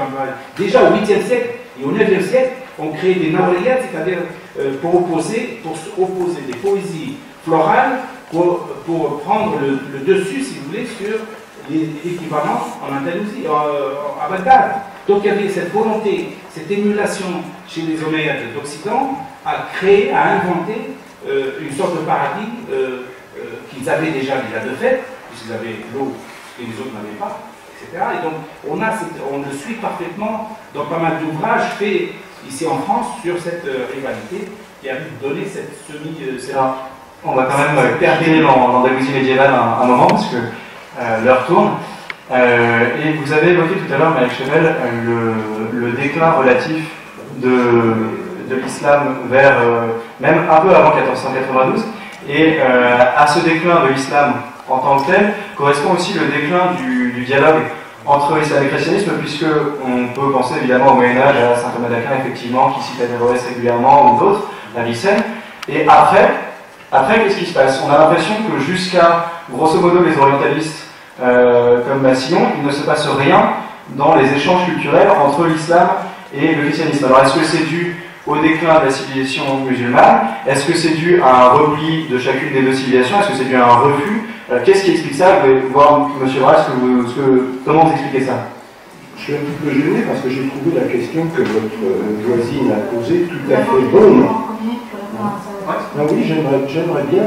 déjà au 8e siècle et au 9e siècle, on crée des nawriyat, c'est-à-dire euh, pour, opposer, pour opposer des poésies florales pour, pour prendre le, dessus, si vous voulez, sur l'équivalent en Andalousie, à Bagdad. Donc il y avait cette volonté, cette émulation chez les Omeyyades d'Occident à créer, à inventer euh, une sorte de paradis euh, qu'ils avaient déjà déjà de fait, puisqu'ils avaient l'eau et les autres n'avaient pas, etc. Et donc, on, a on le suit parfaitement dans pas mal d'ouvrages faits ici en France sur cette euh, rivalité qui a donné cette semi. Euh, on va quand même dans Dagusi médiévale un, un, moment, parce que euh, l'heure tourne. et vous avez évoqué tout à l'heure, Malek Chevel, le, déclin relatif de, de l'islam vers, même un peu avant 1492. Et à ce déclin de l'islam en tant que tel correspond aussi le déclin du, dialogue entre l'islam et le christianisme, puisque on peut penser évidemment au Moyen-Âge à saint Thomas d'Aquin, effectivement, qui cite Averroès régulièrement, ou d'autres, la Vicenne. Et après, après qu'est-ce qui se passe? On a l'impression que jusqu'à, grosso modo, les orientalistes euh, comme Massillon, il ne se passe rien dans les échanges culturels entre l'islam et le christianisme. Alors est-ce que c'est dû au déclin de la civilisation musulmane Est-ce que c'est dû à un repli de chacune des deux civilisations? Est-ce que c'est dû à un refus? Euh, Qu'est-ce qui explique ça? Vous pouvez voir, M. Brass, comment vous expliquez ça? Je suis un petit peu gêné parce que j'ai trouvé la question que votre euh, voisine a posée tout à fait bonne. Ah oui, j'aimerais bien.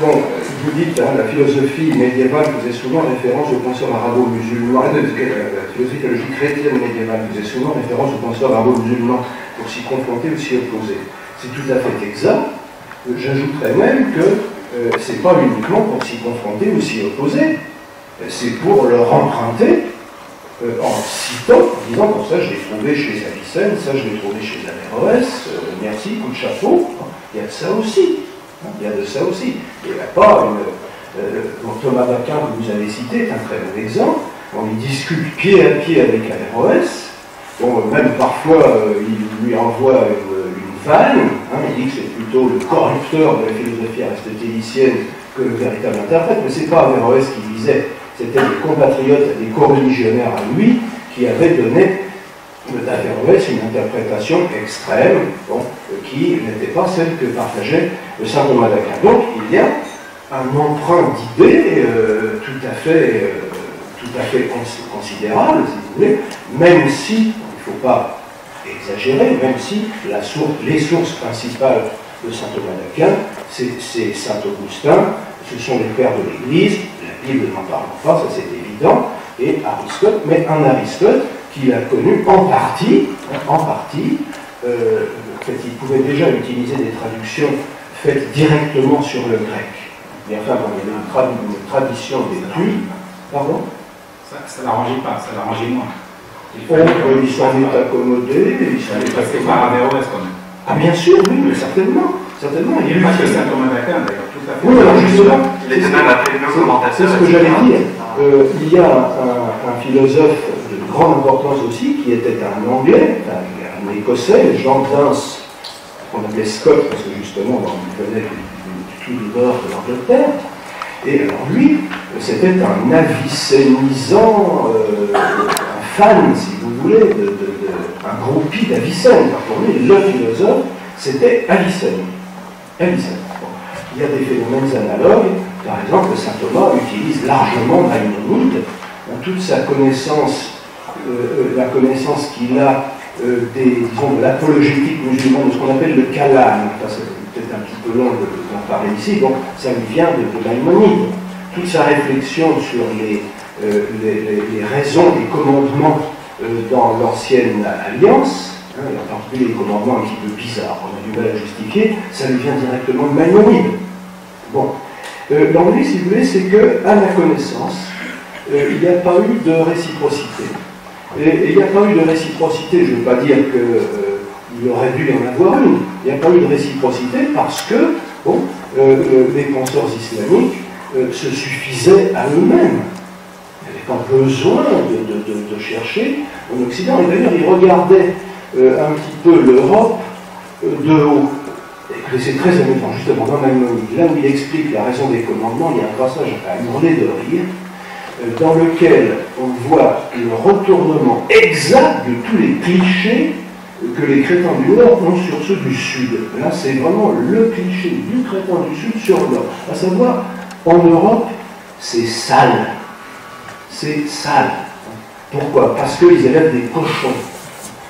Bon. Euh, vous dites, hein, la philosophie médiévale faisait souvent référence aux penseurs arabo-musulmans, euh, la philosophie chrétienne médiévale faisait souvent référence aux penseurs arabo-musulmans pour s'y confronter ou s'y opposer. C'est tout à fait exact. J'ajouterais même que euh, ce n'est pas uniquement pour s'y confronter ou s'y opposer, c'est pour leur emprunter euh, en citant, en disant, ça je l'ai trouvé chez Avicenne, ça je l'ai trouvé chez Averroès, merci, coup de chapeau, il y a de ça aussi. Il y a de ça aussi. Il n'y a Thomas d'Aquin, que vous avez cité, est un très bon exemple. On y discute pied à pied avec Averroès. Bon, même parfois, euh, il lui envoie une, une vanne. Hein, il dit que c'est plutôt le corrupteur de la philosophie aristotélicienne que le véritable interprète. Mais ce n'est pas Averroès qui disait. C'était des compatriotes, des co-religionnaires à lui, qui avaient donné d'Averroès une interprétation extrême qui n'était pas celle que partageait saint Thomas d'Aquin. Donc il y a un emprunt d'idées euh, tout à fait, euh, tout à fait considérable, si vous voulez, même si, il ne faut pas exagérer, même si la source, les sources principales de saint Thomas d'Aquin, c'est saint Augustin, ce sont les pères de l'Église, la Bible n'en parle pas, ça c'est évident, et Aristote, mais un Aristote qu'il a connu en partie, en partie, euh, en fait, il pouvait déjà utiliser des traductions faites directement sur le grec. Mais enfin, il y avait une, tradition des pluies, pardon? Ça ne l'arrangeait pas, ça l'arrangeait moins. Il, oh, il s'en est accommodé, il s'en est passé par Averroès quand même. Ah bien sûr, oui, mais certainement. Certainement, il y a eu que Saint Thomas d'Aquin d'ailleurs, tout à fait. Oui, alors justement, il était même appelé le commentateur. C'est ce que j'allais dire. Euh, il y a un, un philosophe grande importance aussi, qui était un Anglais, un, Écossais, Jean Dance, qu'on appelait Scott, parce que justement, venait du, tout du nord de l'Angleterre. Et alors lui, c'était un avicénisant, euh, un fan, si vous voulez, de, un groupie d'Avicenne. Pour lui, le philosophe, c'était Avicenne. Avicenne. Il y a des phénomènes analogues. Par exemple, saint Thomas utilise largement Maïmonide toute sa connaissance euh, euh, la connaissance qu'il a euh, des, disons, de l'apologétique musulmane, de ce qu'on appelle le kalam. c'est peut-être un petit peu long d'en parler ici, donc ça lui vient de, de Maïmonide. Toute sa réflexion sur les, les, raisons des commandements dans l'ancienne alliance, hein, et en particulier les commandements un petit peu bizarres, on a du mal à justifier, ça lui vient directement de Maïmonide. Bon. L'ennui, si vous voulez, c'est que, à ma connaissance, il n'y a pas eu de réciprocité. Et il n'y a pas eu de réciprocité, je ne veux pas dire qu'il euh, aurait dû en avoir une, il n'y a pas eu de réciprocité parce que euh, euh, les penseurs islamiques se suffisaient à eux-mêmes. Il n'y avait pas besoin de, chercher en Occident. Et d'ailleurs, ils regardaient un petit peu l'Europe de haut. Et c'est très amusant, justement, dans Maïmonide, là où il explique la raison des commandements, il y a un passage à hurler de rire dans lequel on voit le retournement exact de tous les clichés que les crétins du Nord ont sur ceux du Sud. Là, c'est vraiment le cliché du crétin du Sud sur le Nord. À savoir, en Europe, c'est sale. C'est sale. Pourquoi? Parce qu'ils élèvent des cochons.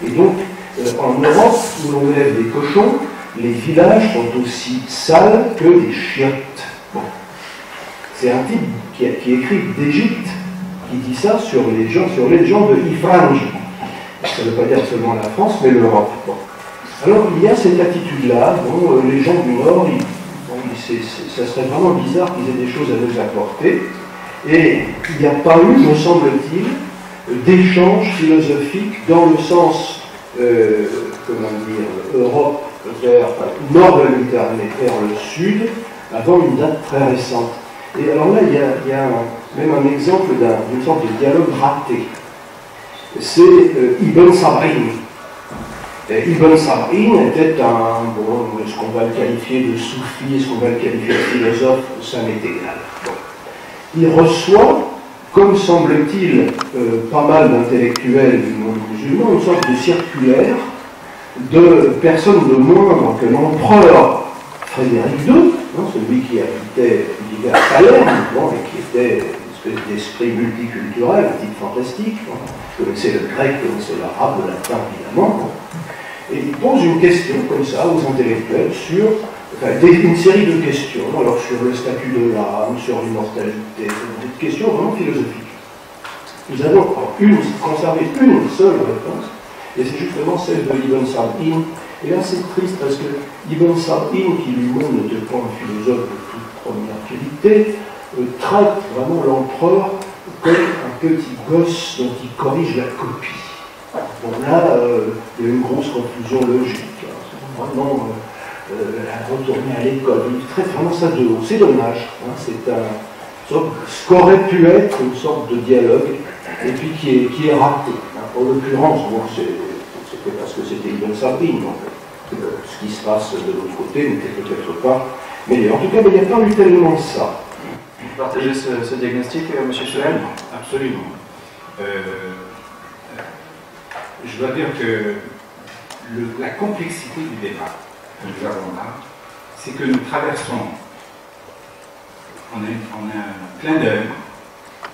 Et donc, euh, en Europe, où l'on élève des cochons, les villages sont aussi sales que les chiottes. C'est un type qui, écrit d'Égypte qui dit ça sur les gens, sur les gens de Ifrange. Ça ne veut pas dire seulement la France, mais l'Europe. Alors il y a cette attitude-là, euh, les gens du Nord, ça serait vraiment bizarre qu'ils aient des choses à nous apporter. Et il n'y a pas eu, me semble-t-il, d'échange philosophique dans le sens, euh, comment dire, Europe vers, nord de la Méditerranée vers le sud, avant une date très récente. Et alors là, il y a, même un exemple de dialogue raté. C'est euh, Ibn Sabrin. Ibn Sabrin était un, bon, ce qu'on va le qualifier de soufi, ce qu'on va le qualifier de philosophe, ça m'est égal. Il reçoit comme semble-t-il pas mal d'intellectuels du monde musulman, une sorte de circulaire de personnes de moindre que l'empereur Frédéric II, hein, celui qui habitait à Palerme, et qui était une espèce d'esprit multiculturel, un type fantastique, hein, connaissait le grec, connaissait l'arabe, le latin évidemment, et il pose une question comme ça aux intellectuels sur une série de questions, alors sur le statut de l'âme, sur l'immortalité, des questions vraiment philosophiques. Nous avons une, conservé une seule réponse, et c'est justement celle de Ibn Sardin. Et là, c'est triste parce que Ibn Sardin, qui lui-même n'était pas un philosophe de toute première qualité, euh, traite vraiment l'empereur comme un petit gosse dont il corrige la copie. Bon, là, euh, il y a une grosse confusion logique. C'est vraiment euh, euh retourner à l'école. Il traite vraiment ça de haut. C'est dommage. Hein, c'est un, ce qu'aurait pu être une sorte de dialogue, et puis qui est, raté. En l'occurrence, c'était parce que c'était Ibn Sabine, euh, ce qui se passe de l'autre côté n'était peut-être pas meilleur. En tout cas, il n'y a pas eu tellement ça. Vous partagez ce, diagnostic, euh, M. Chouel Absolument. Euh, je dois dire que la complexité du débat que nous avons là, c'est que nous traversons en un, un clin d'œil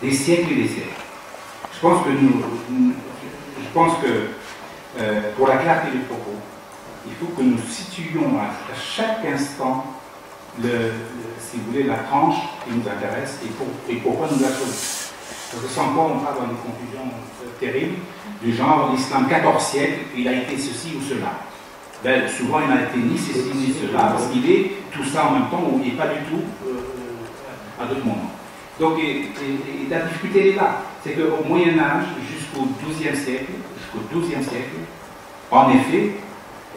des siècles et des siècles. Je pense que nous, je pense que euh, pour la clarté du propos, il faut que nous situions à, chaque instant, le, si vous voulez, la tranche qui nous intéresse et, pourquoi nous la choisissons. Parce que sans quoi on part dans des confusions euh, terribles, du genre l'islam 14 siècles, il a été ceci ou cela. Ben, souvent, il n'a été ni ceci ni cela, parce qu'il est tout ça en même temps, ou il n'est pas du tout euh, à d'autres moments. Donc, et, la difficulté est là. C'est qu'au Moyen-Âge, jusqu'au XIIe siècle, jusqu'au XIIe siècle, en effet,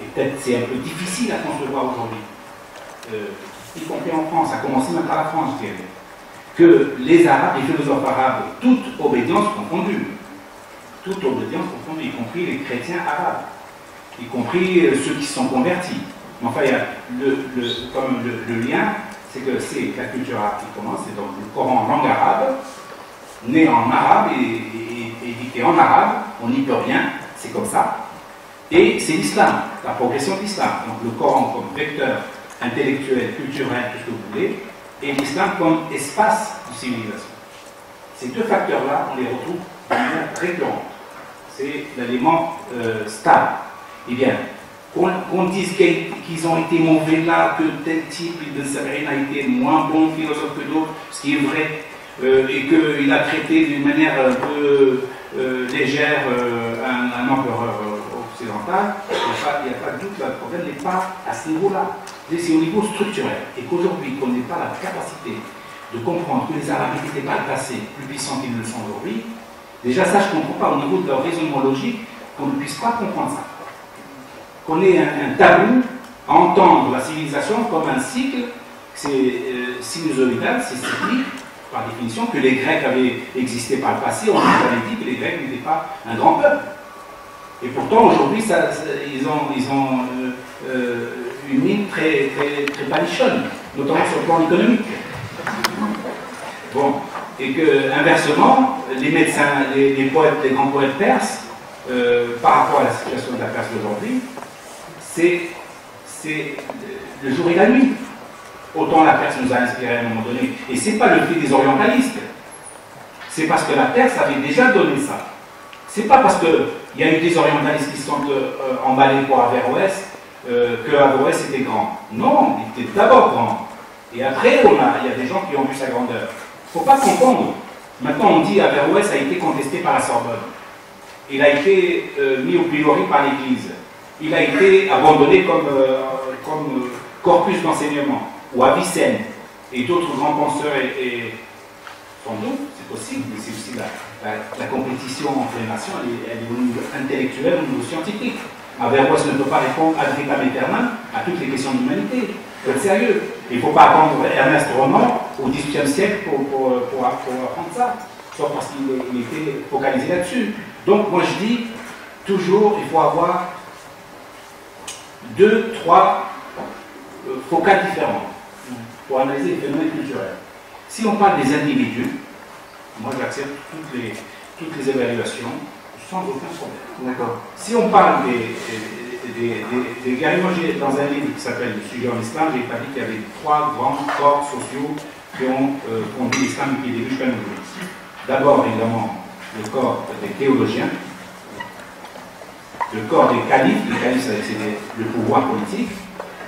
et peut-être c'est un peu difficile à concevoir aujourd'hui, euh, y compris en France, à commencer même par la France, je dirais, que les Arabes, les philosophes arabes, toute obédience confondue, toute obédience confondue, y compris les chrétiens arabes, y compris euh, ceux qui sont convertis. Enfin, il y a le, comme le, lien, c'est que c'est la culture arabe qui commence, c'est donc le Coran en langue arabe, né en arabe et, édité en arabe, on n'y peut rien, c'est comme ça. Et c'est l'islam, la progression de l'islam. Donc le Coran comme vecteur intellectuel, culturel, tout ce que vous voulez, et l'islam comme espace de civilisation. Ces deux facteurs-là, on les retrouve de manière récurrente. C'est l'élément euh, stable. Eh bien, qu'on dise qu'ils ont été mauvais là, que tel type de Sabrin a été moins bon philosophe que d'autres, ce qui est vrai, euh, et qu'il a traité d'une manière un peu euh, légère un, empereur occidental, il n'y a, pas de doute, le problème n'est pas à ce niveau-là. C'est au niveau structurel. Et qu'aujourd'hui, qu'on n'ait pas la capacité de comprendre que les Arabes n'étaient pas le passé plus puissants qu'ils ne le sont aujourd'hui, déjà ça je ne comprends pas au niveau de leur raisonnement logique qu'on ne puisse pas comprendre ça. Qu'on ait un, tabou à entendre la civilisation comme un cycle, c'est euh, sinusoïdal, c'est cyclique, par définition, que les Grecs avaient existé par le passé, on avait dit que les Grecs n'étaient pas un grand peuple. Et pourtant, aujourd'hui, ils ont, euh, euh, une ligne très, très, très notamment sur le plan économique. Bon, et que, inversement, les médecins, les, poètes, les grands poètes perses, euh, par rapport à la situation de la Perse d'aujourd'hui, c'est le jour et la nuit. Autant la Perse nous a inspiré à un moment donné. Et ce n'est pas le fait des orientalistes. C'est parce que la Perse avait déjà donné ça. C'est pas parce qu'il y a eu des orientalistes qui sont euh, emballés pour Averroès euh, que Averroès était grand. Non, il était d'abord grand. Et après, il y a des gens qui ont vu sa grandeur. Il ne faut pas confondre. Maintenant, on dit Averroès a été contesté par la Sorbonne. Il a été euh, mis au pilori par l'Église. Il a été abandonné comme, comme corpus d'enseignement. Ou Avicenne et d'autres grands penseurs et, doute, c'est possible, mais c'est aussi la, compétition entre les nations, elle est, au niveau intellectuel, au niveau scientifique. Averroès ne peut pas répondre ad vitam à toutes les questions d'humanité. Il faut être sérieux. Il ne faut pas attendre Ernest Renan au XVIIIe siècle pour, apprendre ça, sauf parce qu'il était focalisé là-dessus. Donc moi je dis, toujours, il faut avoir deux, trois euh, focales différents pour analyser les phénomènes culturels. Si on parle des individus, moi j'accepte toutes les, toutes les évaluations sans aucun problème. D'accord. Si on parle des. des, des, des dans un livre qui s'appelle Le sujet en islam, j'ai pas dit qu'il y avait trois grands corps sociaux qui ont euh, conduit l'islam depuis le début jusqu'à nous. D'abord, évidemment, le corps des théologiens, le corps des califes, les califes c'est le pouvoir politique,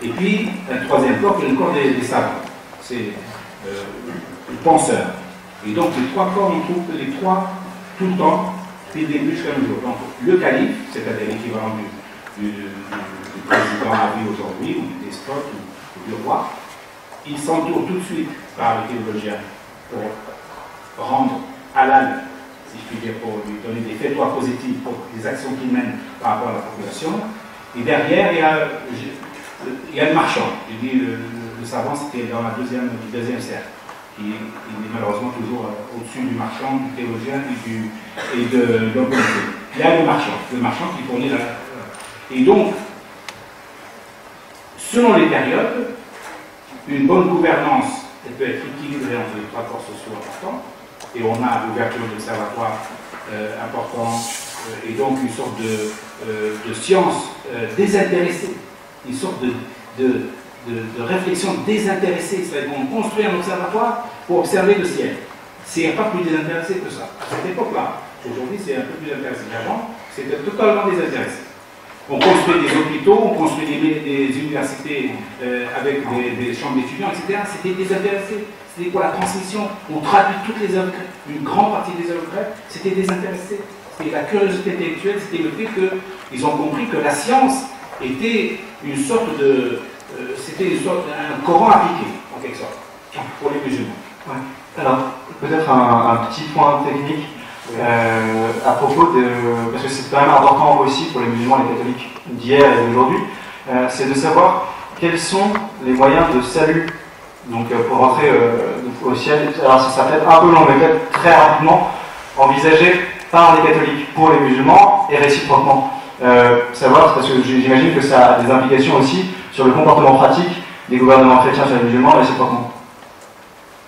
et puis un troisième corps qui est le corps des, savants, c'est euh, le penseur. Et donc les trois corps, on trouve que les trois, tout le temps, depuis le début jusqu'à nos jours. Donc le calife, c'est-à-dire l'équivalent du, du, président à aujourd'hui, ou du despote, ou, du roi, il s'entoure tout de suite par les théologiens pour rendre halal si je puis dire, pour lui donner des faits positifs pour les actions qu'il mène par rapport à la population. Et derrière, il y a, le marchand. Le, savant, c'était dans la deuxième, le deuxième cercle. Il, est malheureusement toujours euh, au-dessus du marchand, du théologien et, du, de, l'homme Il y a le marchand, le marchand qui fournit la. Et donc, selon les périodes, une bonne gouvernance elle peut être équilibrée entre les trois corps sociaux importants et on a l'ouverture d'observatoires euh, importants, euh, et donc une sorte de, euh, science désintéressée, une sorte de, de réflexion désintéressée. C'est-à-dire qu'on construit un observatoire pour observer le ciel. C'est pas plus désintéressé que ça. À cette époque-là, aujourd'hui c'est un peu plus intéressé qu'avant, c'était totalement désintéressé. On construit des hôpitaux, on construit des, universités avec des, chambres d'étudiants, etc. C'était désintéressé c'était pour la transmission? On traduit toutes les œuvres une grande partie des œuvres grecques, c'était désintéressé. C'était la curiosité intellectuelle, c'était le fait qu'ils ont compris que la science était une sorte de. Euh, c'était un Coran appliqué, en quelque sorte, pour les musulmans. Alors, peut-être un, petit point technique euh, à propos de. Parce que c'est quand même important aussi pour les musulmans et les catholiques d'hier et d'aujourd'hui, euh, c'est de savoir quels sont les moyens de salut donc euh, pour rentrer au ciel, alors ça, peut être un peu long, mais peut-être très rapidement, envisagé par les catholiques pour les musulmans et réciproquement. Euh, savoir, parce que j'imagine que ça a des implications aussi sur le comportement pratique des gouvernements chrétiens sur les musulmans et réciproquement.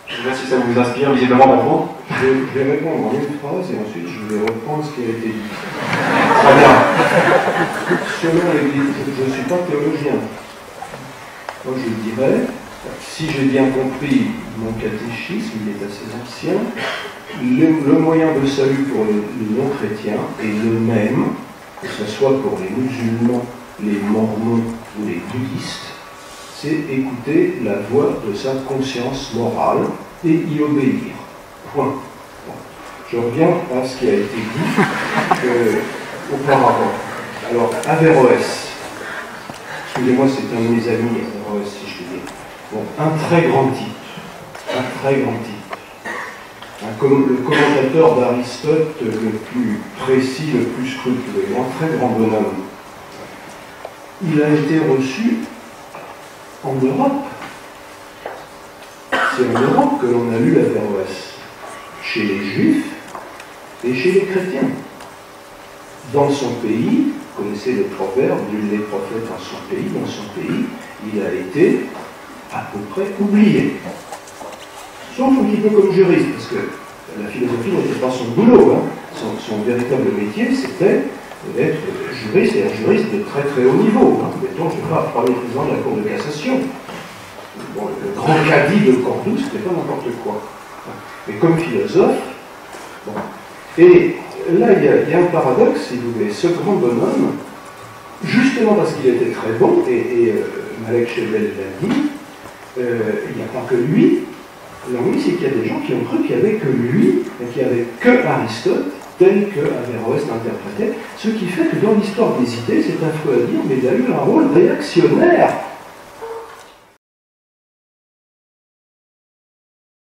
Je ne sais pas si ça vous inspire, visiblement pas trop. Je vais répondre en une phrase et ensuite je vais reprendre ce qui a été dit. Très bien. Selon l'Église, je ne suis pas théologien. Moi je dirais, si j'ai bien compris mon catéchisme, il est assez ancien, le, moyen de salut pour les, non-chrétiens est le même, que ce soit pour les musulmans, les mormons ou les bouddhistes, c'est écouter la voix de sa conscience morale et y obéir. Point. Je reviens à ce qui a été dit auparavant. Alors, Averroès, excusez-moi, c'est un de mes amis, Averroès, si je puis dire un très grand titre, un très grand titre. le commentateur d'Aristote le plus précis, le plus scrupuleux, un très grand bonhomme. Il a été reçu en Europe. C'est en Europe que l'on a lu la Verroès, chez les Juifs et chez les chrétiens. Dans son pays, vous connaissez le proverbe, nul n'est prophète en son pays, dans son pays, il a été à peu près oublié. Sauf un petit peu comme juriste, parce que la philosophie n'était pas son boulot. Hein. Son, véritable métier, c'était d'être juriste, et un juriste de très très haut niveau. Mettons, je ne sais pas, premier président de la Cour de cassation. le grand caddie de Cordoue, c'était pas n'importe quoi. Mais comme philosophe. Et là, il y, a, un paradoxe, si vous voulez. Ce grand bonhomme, justement parce qu'il était très bon, et, et euh, Malek Chebel l'a dit, euh, il n'y a pas que lui. oui, c'est qu'il y a des gens qui ont cru qu'il n'y avait que lui, et qu'il n'y avait que Aristote, tel que Averroès l'interprétait, ce qui fait que dans l'histoire des idées, c'est un à dire, mais il a eu un rôle réactionnaire